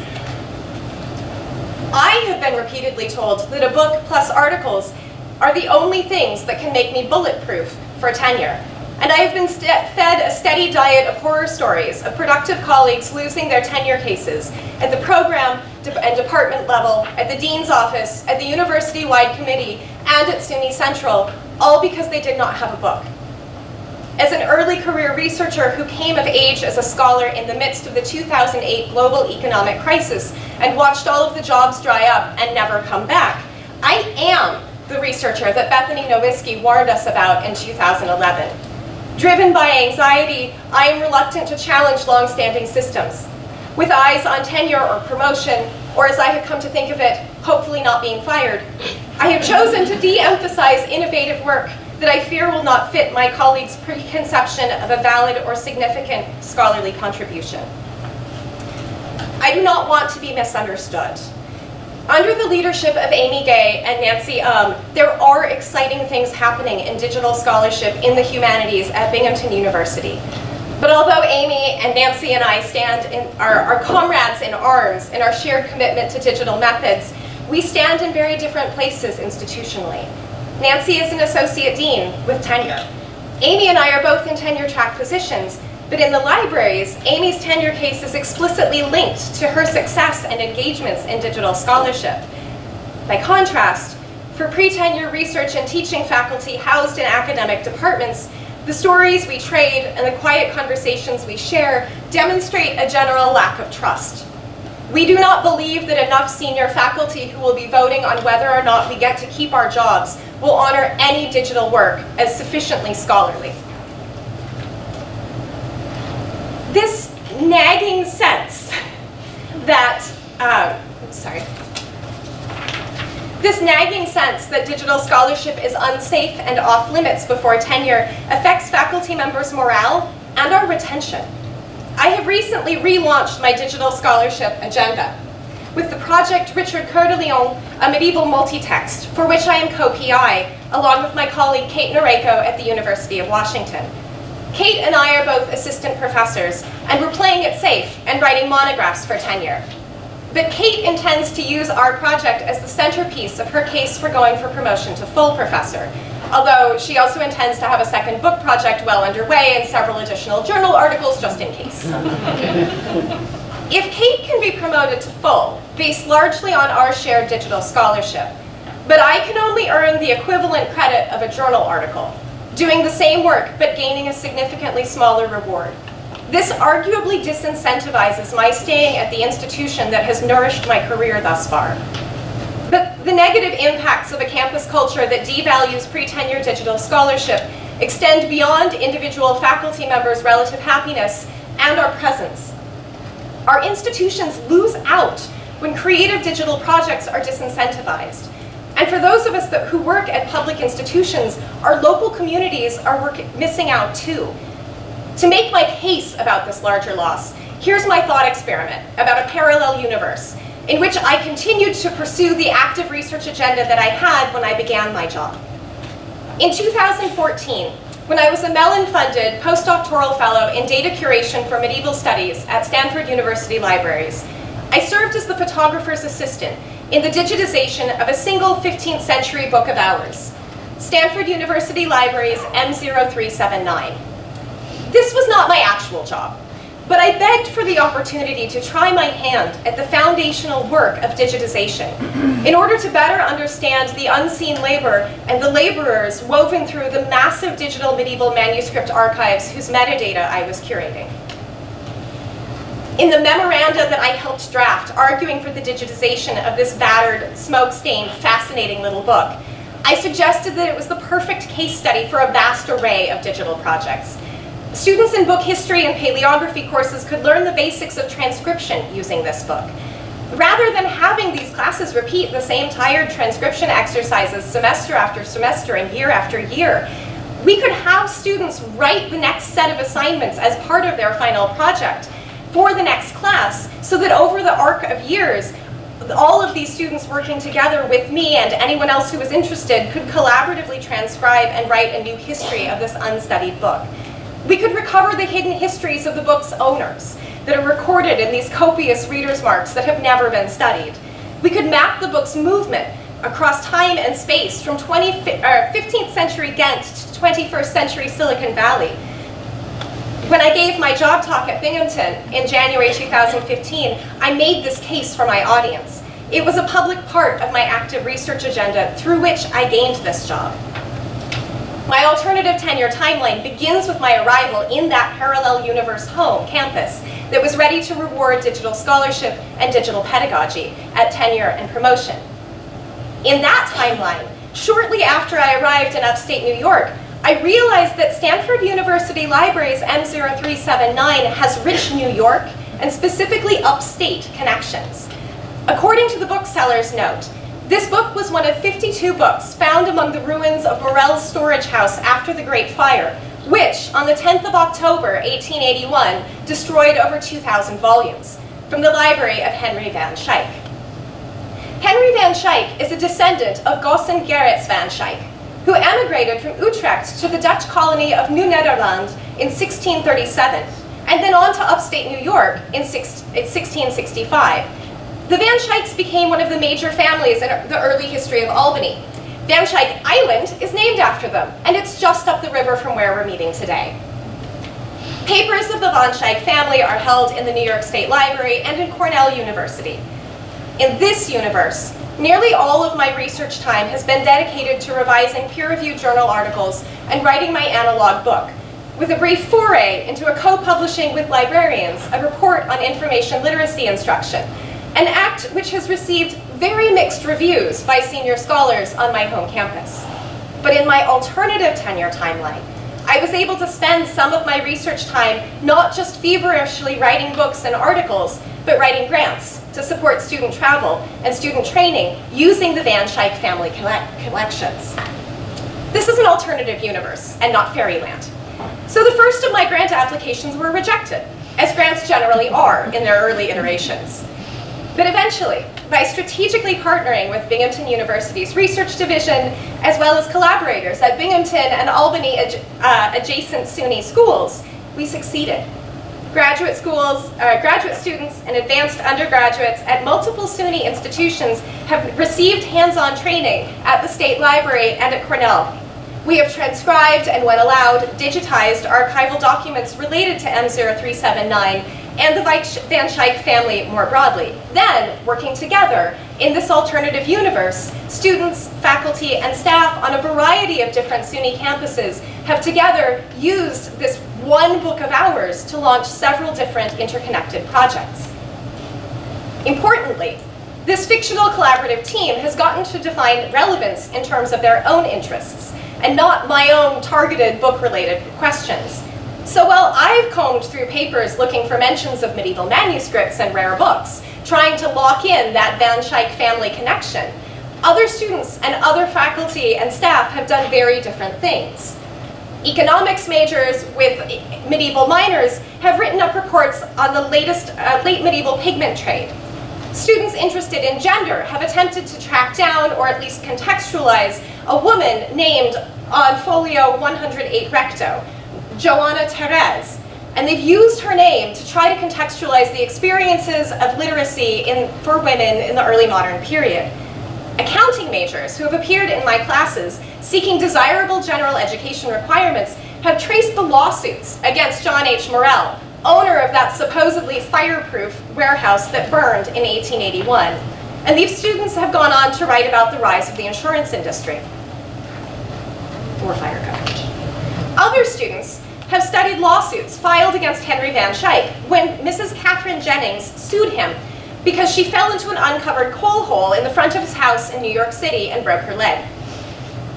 I have been repeatedly told that a book plus articles are the only things that can make me bulletproof for tenure. And I have been fed a steady diet of horror stories of productive colleagues losing their tenure cases at the program and department level, at the dean's office, at the university-wide committee, and at SUNY Central, all because they did not have a book. As an early career researcher who came of age as a scholar in the midst of the 2008 global economic crisis and watched all of the jobs dry up and never come back, I am the researcher that Bethany Nowviskie warned us about in 2011. Driven by anxiety, I am reluctant to challenge long-standing systems. With eyes on tenure or promotion, or as I have come to think of it, hopefully not being fired, I have chosen to de-emphasize innovative work that I fear will not fit my colleagues' preconception of a valid or significant scholarly contribution. I do not want to be misunderstood. Under the leadership of Amy Gay and Nancy Um, there are exciting things happening in digital scholarship in the humanities at Binghamton University. But although Amy and Nancy and I stand in, are, are comrades in arms in our shared commitment to digital methods, we stand in very different places institutionally. Nancy is an associate dean with tenure. Amy and I are both in tenure track positions, but in the libraries, Amy's tenure case is explicitly linked to her success and engagements in digital scholarship. By contrast, for pre-tenure research and teaching faculty housed in academic departments, the stories we trade and the quiet conversations we share demonstrate a general lack of trust. We do not believe that enough senior faculty who will be voting on whether or not we get to keep our jobs will honor any digital work as sufficiently scholarly. This nagging sense that, uh, sorry, this nagging sense that digital scholarship is unsafe and off limits before tenure affects faculty members' morale and our retention. I have recently relaunched my digital scholarship agenda with the project Richard Coeur de Lion, a medieval multi-text, for which I am co-PI, along with my colleague Kate Noreyko at the University of Washington. Kate and I are both assistant professors, and we're playing it safe and writing monographs for tenure. But Kate intends to use our project as the centerpiece of her case for going for promotion to full professor, although she also intends to have a second book project well underway and several additional journal articles just in case. if Kate can be promoted to full, based largely on our shared digital scholarship, but I can only earn the equivalent credit of a journal article, doing the same work but gaining a significantly smaller reward. This arguably disincentivizes my staying at the institution that has nourished my career thus far. But the negative impacts of a campus culture that devalues pre-tenure digital scholarship extend beyond individual faculty members' relative happiness and our presence. Our institutions lose out when creative digital projects are disincentivized. And for those of us that, who work at public institutions, our local communities are work, missing out too. To make my case about this larger loss, here's my thought experiment about a parallel universe in which I continued to pursue the active research agenda that I had when I began my job. In 2014, when I was a Mellon-funded postdoctoral fellow in data curation for medieval studies at Stanford University Libraries, I served as the photographer's assistant in the digitization of a single 15th century book of hours, Stanford University Libraries M0379. This was not my actual job, but I begged for the opportunity to try my hand at the foundational work of digitization in order to better understand the unseen labor and the laborers woven through the massive digital medieval manuscript archives whose metadata I was curating. In the memoranda that I helped draft, arguing for the digitization of this battered, smoke-stained, fascinating little book, I suggested that it was the perfect case study for a vast array of digital projects, Students in book history and paleography courses could learn the basics of transcription using this book. Rather than having these classes repeat the same tired transcription exercises semester after semester and year after year, we could have students write the next set of assignments as part of their final project for the next class so that over the arc of years, all of these students working together with me and anyone else who was interested could collaboratively transcribe and write a new history of this unstudied book. We could recover the hidden histories of the book's owners that are recorded in these copious reader's marks that have never been studied. We could map the book's movement across time and space from 20, uh, 15th century Ghent to 21st century Silicon Valley. When I gave my job talk at Binghamton in January 2015, I made this case for my audience. It was a public part of my active research agenda through which I gained this job. My alternative tenure timeline begins with my arrival in that parallel universe home campus that was ready to reward digital scholarship and digital pedagogy at tenure and promotion. In that timeline, shortly after I arrived in upstate New York, I realized that Stanford University Libraries M0379 has rich New York and specifically upstate connections. According to the bookseller's note, this book was one of 52 books found among the ruins of Morrell's storage house after the Great Fire, which, on the 10th of October, 1881, destroyed over 2,000 volumes, from the library of Henry van Schaick. Henry van Schaick is a descendant of Gossen Gerrits van Schaick, who emigrated from Utrecht to the Dutch colony of New Nederland in 1637, and then on to upstate New York in 1665, the Van Schaicks became one of the major families in the early history of Albany. Van Schaick Island is named after them, and it's just up the river from where we're meeting today. Papers of the Van Schaick family are held in the New York State Library and in Cornell University. In this universe, nearly all of my research time has been dedicated to revising peer-reviewed journal articles and writing my analog book, with a brief foray into a co-publishing with librarians, a report on information literacy instruction, an act which has received very mixed reviews by senior scholars on my home campus. But in my alternative tenure timeline, I was able to spend some of my research time not just feverishly writing books and articles, but writing grants to support student travel and student training using the Van Schaick family collections. This is an alternative universe and not fairyland. So the first of my grant applications were rejected, as grants generally are in their early iterations. But eventually, by strategically partnering with Binghamton University's research division, as well as collaborators at Binghamton and Albany uh, adjacent SUNY schools, we succeeded. Graduate schools, uh, graduate students and advanced undergraduates at multiple SUNY institutions have received hands-on training at the State Library and at Cornell. We have transcribed and when allowed, digitized archival documents related to M0379 and the Van Schaick family more broadly. Then, working together in this alternative universe, students, faculty, and staff on a variety of different SUNY campuses have together used this one book of hours to launch several different interconnected projects. Importantly, this fictional collaborative team has gotten to define relevance in terms of their own interests, and not my own targeted book-related questions. So while I've combed through papers looking for mentions of medieval manuscripts and rare books, trying to lock in that Van Schaick family connection, other students and other faculty and staff have done very different things. Economics majors with medieval minors have written up reports on the latest uh, late medieval pigment trade. Students interested in gender have attempted to track down or at least contextualize a woman named on folio 108 recto, Joanna Therese, and they've used her name to try to contextualize the experiences of literacy in, for women in the early modern period. Accounting majors who have appeared in my classes seeking desirable general education requirements have traced the lawsuits against John H. Morrell, owner of that supposedly fireproof warehouse that burned in 1881. And these students have gone on to write about the rise of the insurance industry or fire coverage. Other students have studied lawsuits filed against Henry Van Schaick when Mrs. Catherine Jennings sued him because she fell into an uncovered coal hole in the front of his house in New York City and broke her leg.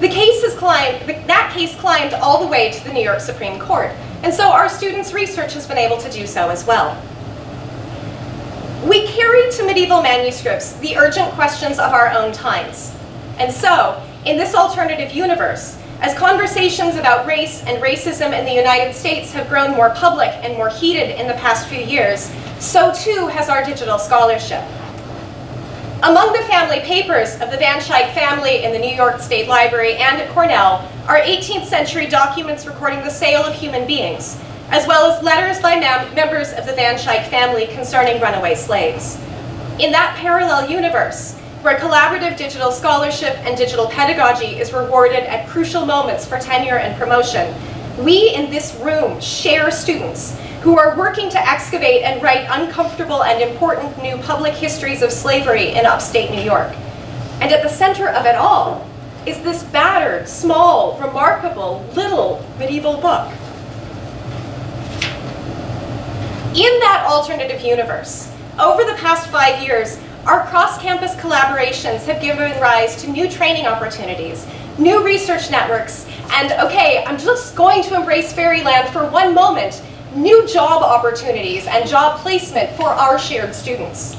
The case has climbed, that case climbed all the way to the New York Supreme Court, and so our students' research has been able to do so as well. We carry to medieval manuscripts the urgent questions of our own times. And so, in this alternative universe, as conversations about race and racism in the United States have grown more public and more heated in the past few years, so too has our digital scholarship. Among the family papers of the Van Schaick family in the New York State Library and at Cornell are 18th century documents recording the sale of human beings, as well as letters by mem members of the Van Schaick family concerning runaway slaves. In that parallel universe, where collaborative digital scholarship and digital pedagogy is rewarded at crucial moments for tenure and promotion, we in this room share students who are working to excavate and write uncomfortable and important new public histories of slavery in upstate New York. And at the center of it all is this battered, small, remarkable, little medieval book. In that alternative universe, over the past five years, our cross-campus collaborations have given rise to new training opportunities, new research networks, and okay, I'm just going to embrace fairyland for one moment, new job opportunities and job placement for our shared students.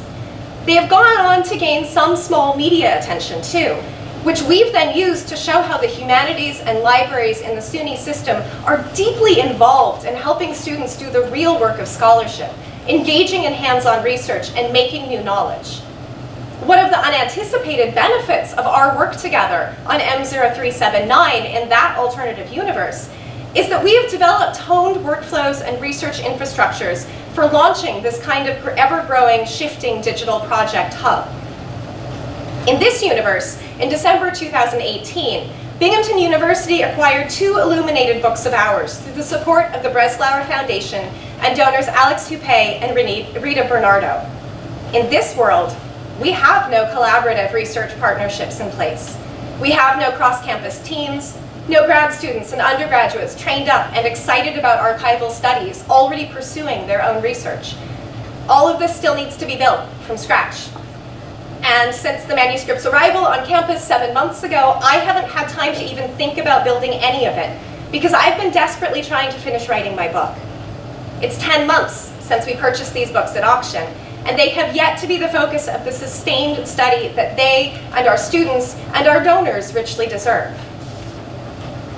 They have gone on to gain some small media attention too, which we've then used to show how the humanities and libraries in the SUNY system are deeply involved in helping students do the real work of scholarship, engaging in hands-on research and making new knowledge. One of the unanticipated benefits of our work together on M0379 in that alternative universe is that we have developed honed workflows and research infrastructures for launching this kind of ever-growing, shifting digital project hub. In this universe, in December 2018, Binghamton University acquired two illuminated books of hours through the support of the Breslauer Foundation and donors Alex Huppe and Rita Bernardo. In this world, we have no collaborative research partnerships in place. We have no cross-campus teams, no grad students and undergraduates trained up and excited about archival studies already pursuing their own research. All of this still needs to be built from scratch. And since the manuscript's arrival on campus seven months ago, I haven't had time to even think about building any of it because I've been desperately trying to finish writing my book. It's 10 months since we purchased these books at auction, and they have yet to be the focus of the sustained study that they and our students and our donors richly deserve.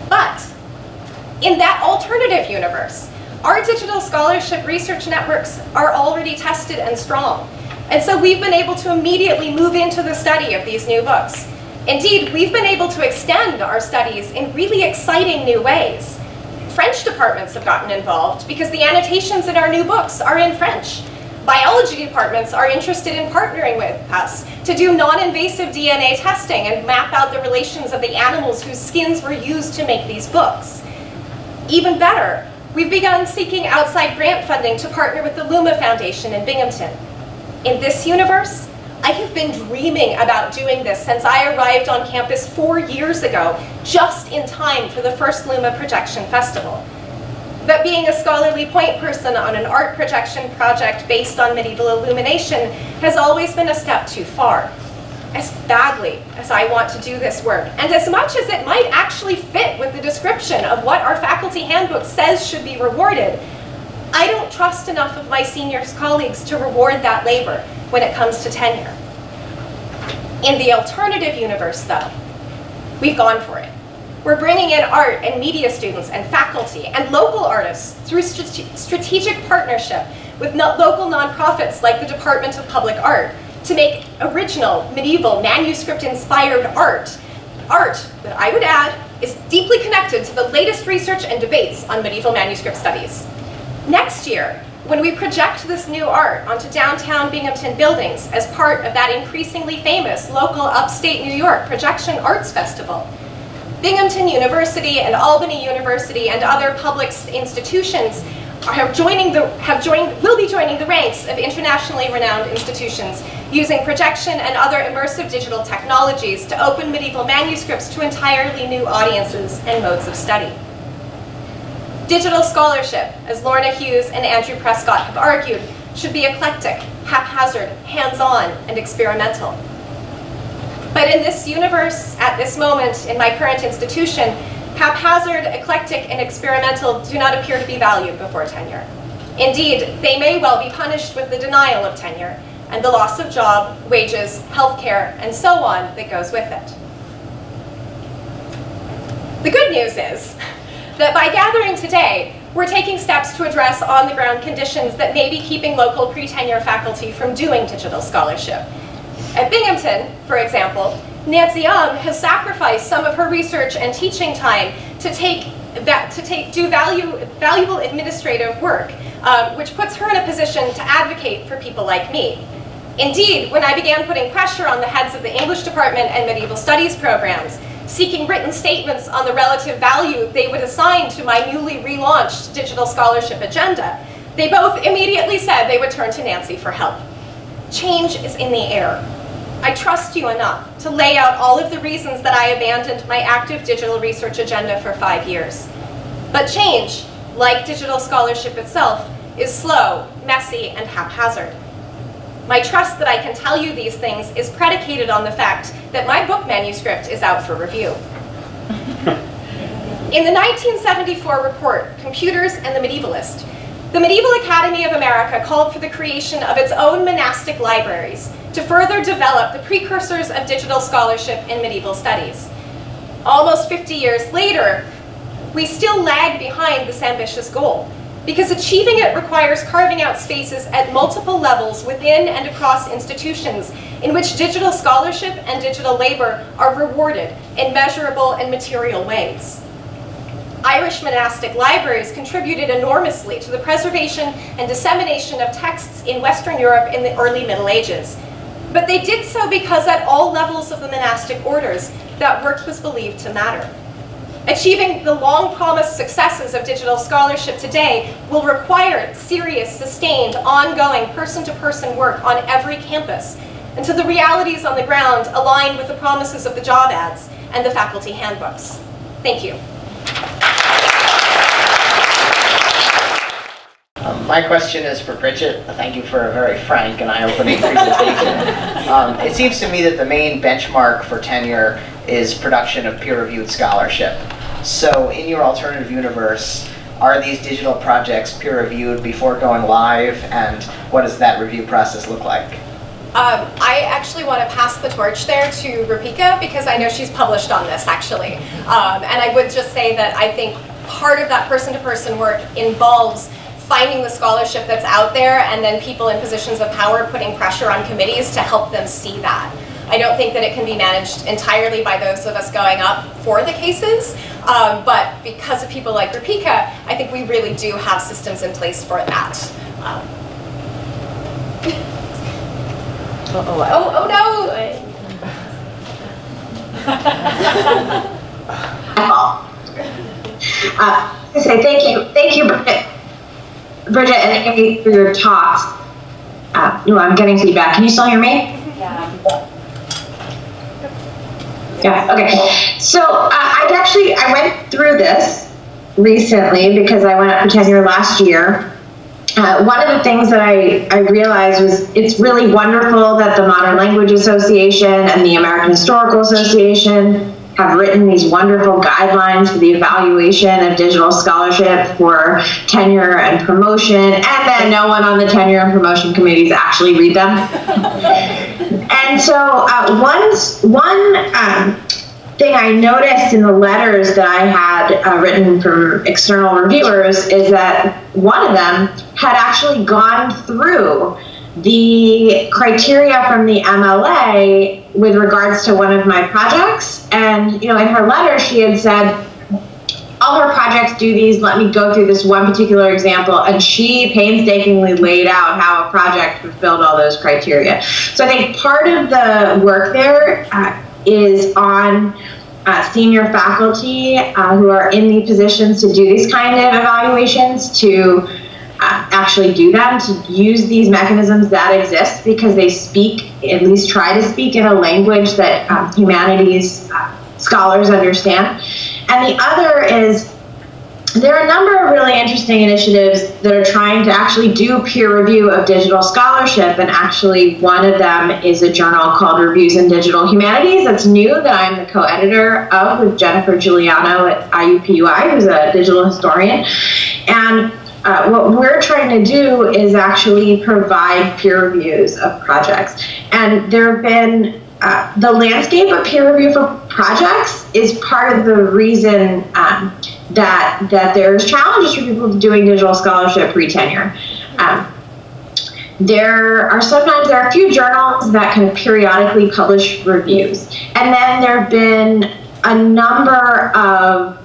But in that alternative universe, our digital scholarship research networks are already tested and strong. And so we've been able to immediately move into the study of these new books. Indeed, we've been able to extend our studies in really exciting new ways. French departments have gotten involved because the annotations in our new books are in French biology departments are interested in partnering with us to do non-invasive DNA testing and map out the relations of the animals whose skins were used to make these books. Even better, we've begun seeking outside grant funding to partner with the Luma Foundation in Binghamton. In this universe, I have been dreaming about doing this since I arrived on campus four years ago, just in time for the first Luma Projection Festival that being a scholarly point person on an art projection project based on medieval illumination has always been a step too far. as badly as I want to do this work, and as much as it might actually fit with the description of what our faculty handbook says should be rewarded, I don't trust enough of my senior colleagues to reward that labor when it comes to tenure. In the alternative universe, though, we've gone for it. We're bringing in art and media students and faculty and local artists through strategic partnership with local nonprofits like the Department of Public Art to make original, medieval, manuscript-inspired art. Art that I would add is deeply connected to the latest research and debates on medieval manuscript studies. Next year, when we project this new art onto downtown Binghamton buildings as part of that increasingly famous local upstate New York Projection Arts Festival, Binghamton University and Albany University and other public institutions have joining the have joined will be joining the ranks of internationally renowned institutions using projection and other immersive digital technologies to open medieval manuscripts to entirely new audiences and modes of study. Digital scholarship, as Lorna Hughes and Andrew Prescott have argued, should be eclectic, haphazard, hands-on, and experimental. But in this universe, at this moment, in my current institution, haphazard, eclectic, and experimental do not appear to be valued before tenure. Indeed, they may well be punished with the denial of tenure and the loss of job, wages, health care, and so on that goes with it. The good news is that by gathering today, we're taking steps to address on-the-ground conditions that may be keeping local pre-tenure faculty from doing digital scholarship. At Binghamton, for example, Nancy Young has sacrificed some of her research and teaching time to take to take do value, valuable administrative work, um, which puts her in a position to advocate for people like me. Indeed, when I began putting pressure on the heads of the English department and medieval studies programs, seeking written statements on the relative value they would assign to my newly relaunched digital scholarship agenda, they both immediately said they would turn to Nancy for help. Change is in the air. I trust you enough to lay out all of the reasons that I abandoned my active digital research agenda for five years. But change, like digital scholarship itself, is slow, messy, and haphazard. My trust that I can tell you these things is predicated on the fact that my book manuscript is out for review. In the 1974 report, Computers and the Medievalist, the Medieval Academy of America called for the creation of its own monastic libraries to further develop the precursors of digital scholarship in medieval studies. Almost 50 years later, we still lag behind this ambitious goal because achieving it requires carving out spaces at multiple levels within and across institutions in which digital scholarship and digital labor are rewarded in measurable and material ways. Irish monastic libraries contributed enormously to the preservation and dissemination of texts in Western Europe in the early Middle Ages, but they did so because at all levels of the monastic orders, that work was believed to matter. Achieving the long-promised successes of digital scholarship today will require serious, sustained, ongoing person-to-person -person work on every campus until the realities on the ground align with the promises of the job ads and the faculty handbooks. Thank you. Um, my question is for Bridget. Thank you for a very frank and eye-opening presentation. um, it seems to me that the main benchmark for tenure is production of peer-reviewed scholarship. So in your alternative universe, are these digital projects peer-reviewed before going live, and what does that review process look like? Um, I actually want to pass the torch there to Roopika because I know she's published on this actually. Um, and I would just say that I think part of that person-to-person -person work involves finding the scholarship that's out there and then people in positions of power putting pressure on committees to help them see that. I don't think that it can be managed entirely by those of us going up for the cases, um, but because of people like Roopika, I think we really do have systems in place for that. Um, uh oh, oh, oh no! uh, say thank you, thank you, Bridget. Bridget and Amy for your talks. Uh, no, I'm getting feedback. Can you still hear me? Yeah. Yeah, okay. So uh, I actually, I went through this recently because I went up to tenure last year. uh, one of the things that I, I realized was it's really wonderful that the Modern Language Association and the American Historical Association have written these wonderful guidelines for the evaluation of digital scholarship for tenure and promotion, and then no one on the tenure and promotion committees actually read them. and so uh, one, one um, thing I noticed in the letters that I had uh, written from external reviewers is that one of them had actually gone through the criteria from the MLA with regards to one of my projects. And, you know, in her letter, she had said, all her projects do these. Let me go through this one particular example. And she painstakingly laid out how a project fulfilled all those criteria. So I think part of the work there uh, is on uh, senior faculty uh, who are in the positions to do these kind of evaluations to actually do them, to use these mechanisms that exist because they speak, at least try to speak in a language that um, humanities uh, scholars understand. And the other is there are a number of really interesting initiatives that are trying to actually do peer review of digital scholarship. And actually, one of them is a journal called Reviews in Digital Humanities that's new that I'm the co editor of with Jennifer Giuliano at IUPUI, who's a digital historian. And uh, what we're trying to do is actually provide peer reviews of projects. And there have been uh, the landscape of peer review for projects is part of the reason um, that that there's challenges for people doing digital scholarship pre-tenure. Um, there are sometimes there are a few journals that kind of periodically publish reviews, and then there have been a number of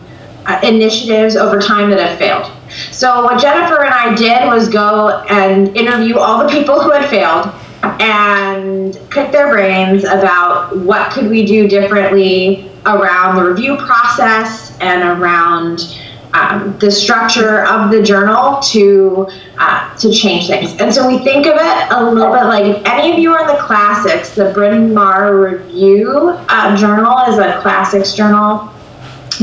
uh, initiatives over time that have failed. So what Jennifer and I did was go and interview all the people who had failed and pick their brains about what could we do differently around the review process and around um, the structure of the journal to uh, to change things. And so we think of it a little bit like if any of you are in the classics, the Bryn Mawr Review uh, journal is a classics journal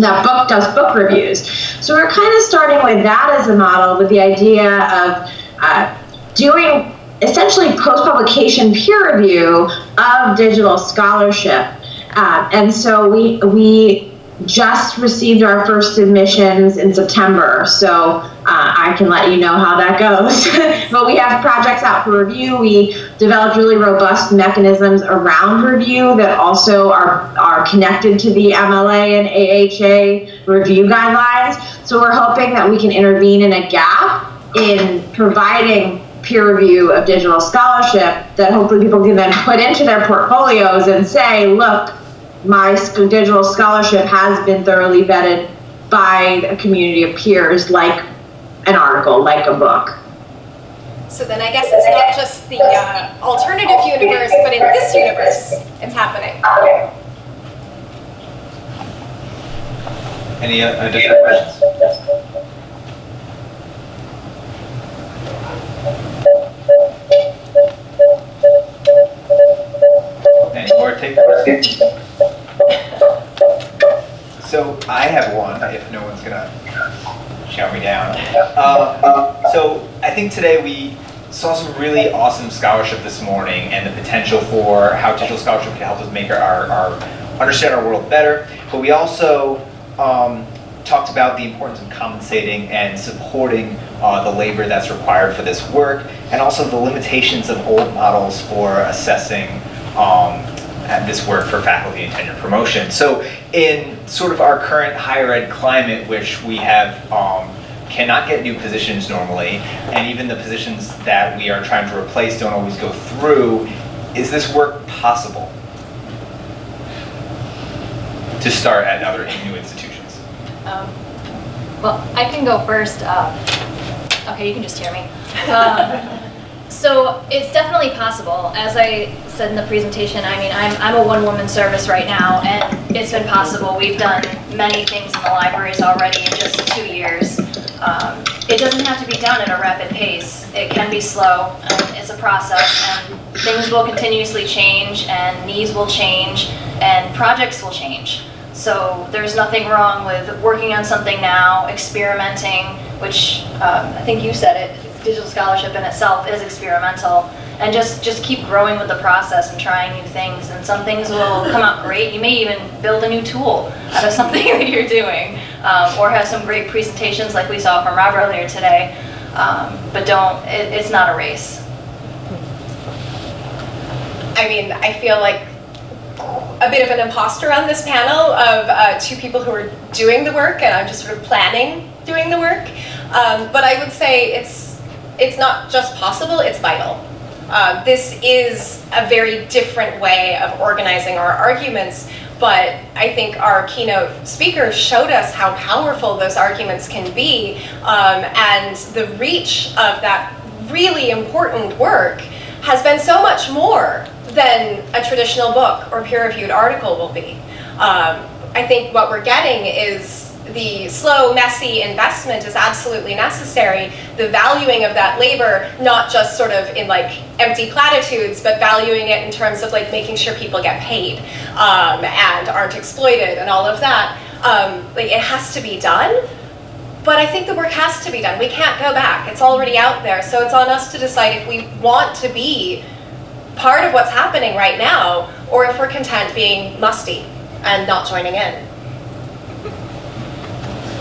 that book does book reviews. So we're kind of starting with that as a model with the idea of uh, doing essentially post-publication peer review of digital scholarship. Uh, and so we, we just received our first submissions in September, so uh, I can let you know how that goes. but we have projects out for review. We developed really robust mechanisms around review that also are, are connected to the MLA and AHA review guidelines. So we're hoping that we can intervene in a gap in providing peer review of digital scholarship that hopefully people can then put into their portfolios and say, look, my digital scholarship has been thoroughly vetted by a community of peers, like an article, like a book. So then I guess it's not just the uh, alternative universe, but in this universe, it's happening. Any additional questions? Any more takeaways? So I have one, if no one's gonna shout me down. Um, so I think today we saw some really awesome scholarship this morning and the potential for how digital scholarship can help us make our, our understand our world better. But we also um, talked about the importance of compensating and supporting uh, the labor that's required for this work, and also the limitations of old models for assessing um, this work for faculty and tenure promotion. So in sort of our current higher ed climate, which we have um, cannot get new positions normally, and even the positions that we are trying to replace don't always go through, is this work possible to start at other new institutions? Um, well, I can go first. Uh, okay, you can just hear me. Um, so it's definitely possible. As I said in the presentation, I mean, I'm, I'm a one-woman service right now, and it's been possible. We've done many things in the libraries already in just two years. Um, it doesn't have to be done at a rapid pace. It can be slow, it's a process, and things will continuously change, and needs will change, and projects will change. So there's nothing wrong with working on something now, experimenting, which um, I think you said it, digital scholarship in itself is experimental. And just just keep growing with the process and trying new things. And some things will come out great. You may even build a new tool out of something that you're doing um, or have some great presentations like we saw from rob earlier today. Um, but don't it, it's not a race. I mean, I feel like a bit of an imposter on this panel of uh, two people who are doing the work, and I'm just sort of planning doing the work. Um, but I would say it's it's not just possible; it's vital. Uh, this is a very different way of organizing our arguments, but I think our keynote speaker showed us how powerful those arguments can be, um, and the reach of that really important work has been so much more than a traditional book or peer-reviewed article will be. Um, I think what we're getting is the slow, messy investment is absolutely necessary. The valuing of that labor, not just sort of in like empty platitudes, but valuing it in terms of like making sure people get paid um, and aren't exploited and all of that. Um, like it has to be done. But I think the work has to be done. We can't go back. It's already out there. So it's on us to decide if we want to be part of what's happening right now, or if we're content being musty and not joining in.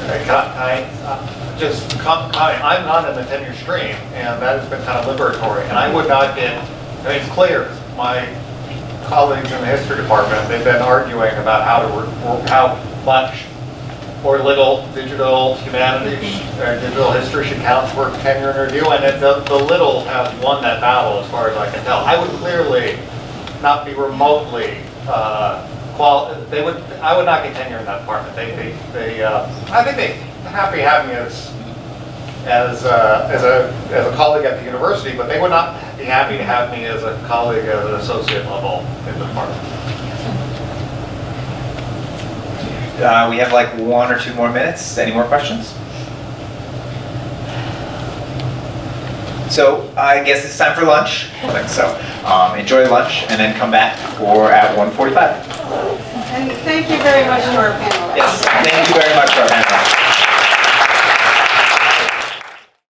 Can I, uh, just comment, I'm not in the tenure stream, and that has been kind of liberatory, and I would not get, I mean, it's clear, my colleagues in the history department, they've been arguing about how to, re- how much or little digital humanities, or digital history should count for tenure and review, and it- the, the little have won that battle as far as I can tell. I would clearly not be remotely, uh, qual, they would, I would not get tenure in that department. They, they, they, uh, I think they happy having me as, as, uh, as a, as a colleague at the university, but they would not be happy to have me as a colleague at an associate level in the department. Uh, we have like one or two more minutes. Any more questions? So I guess it's time for lunch. So. Um, enjoy lunch and then come back for at 1:45. And thank you very much to our panelists. Yes, thank you very much for our panel.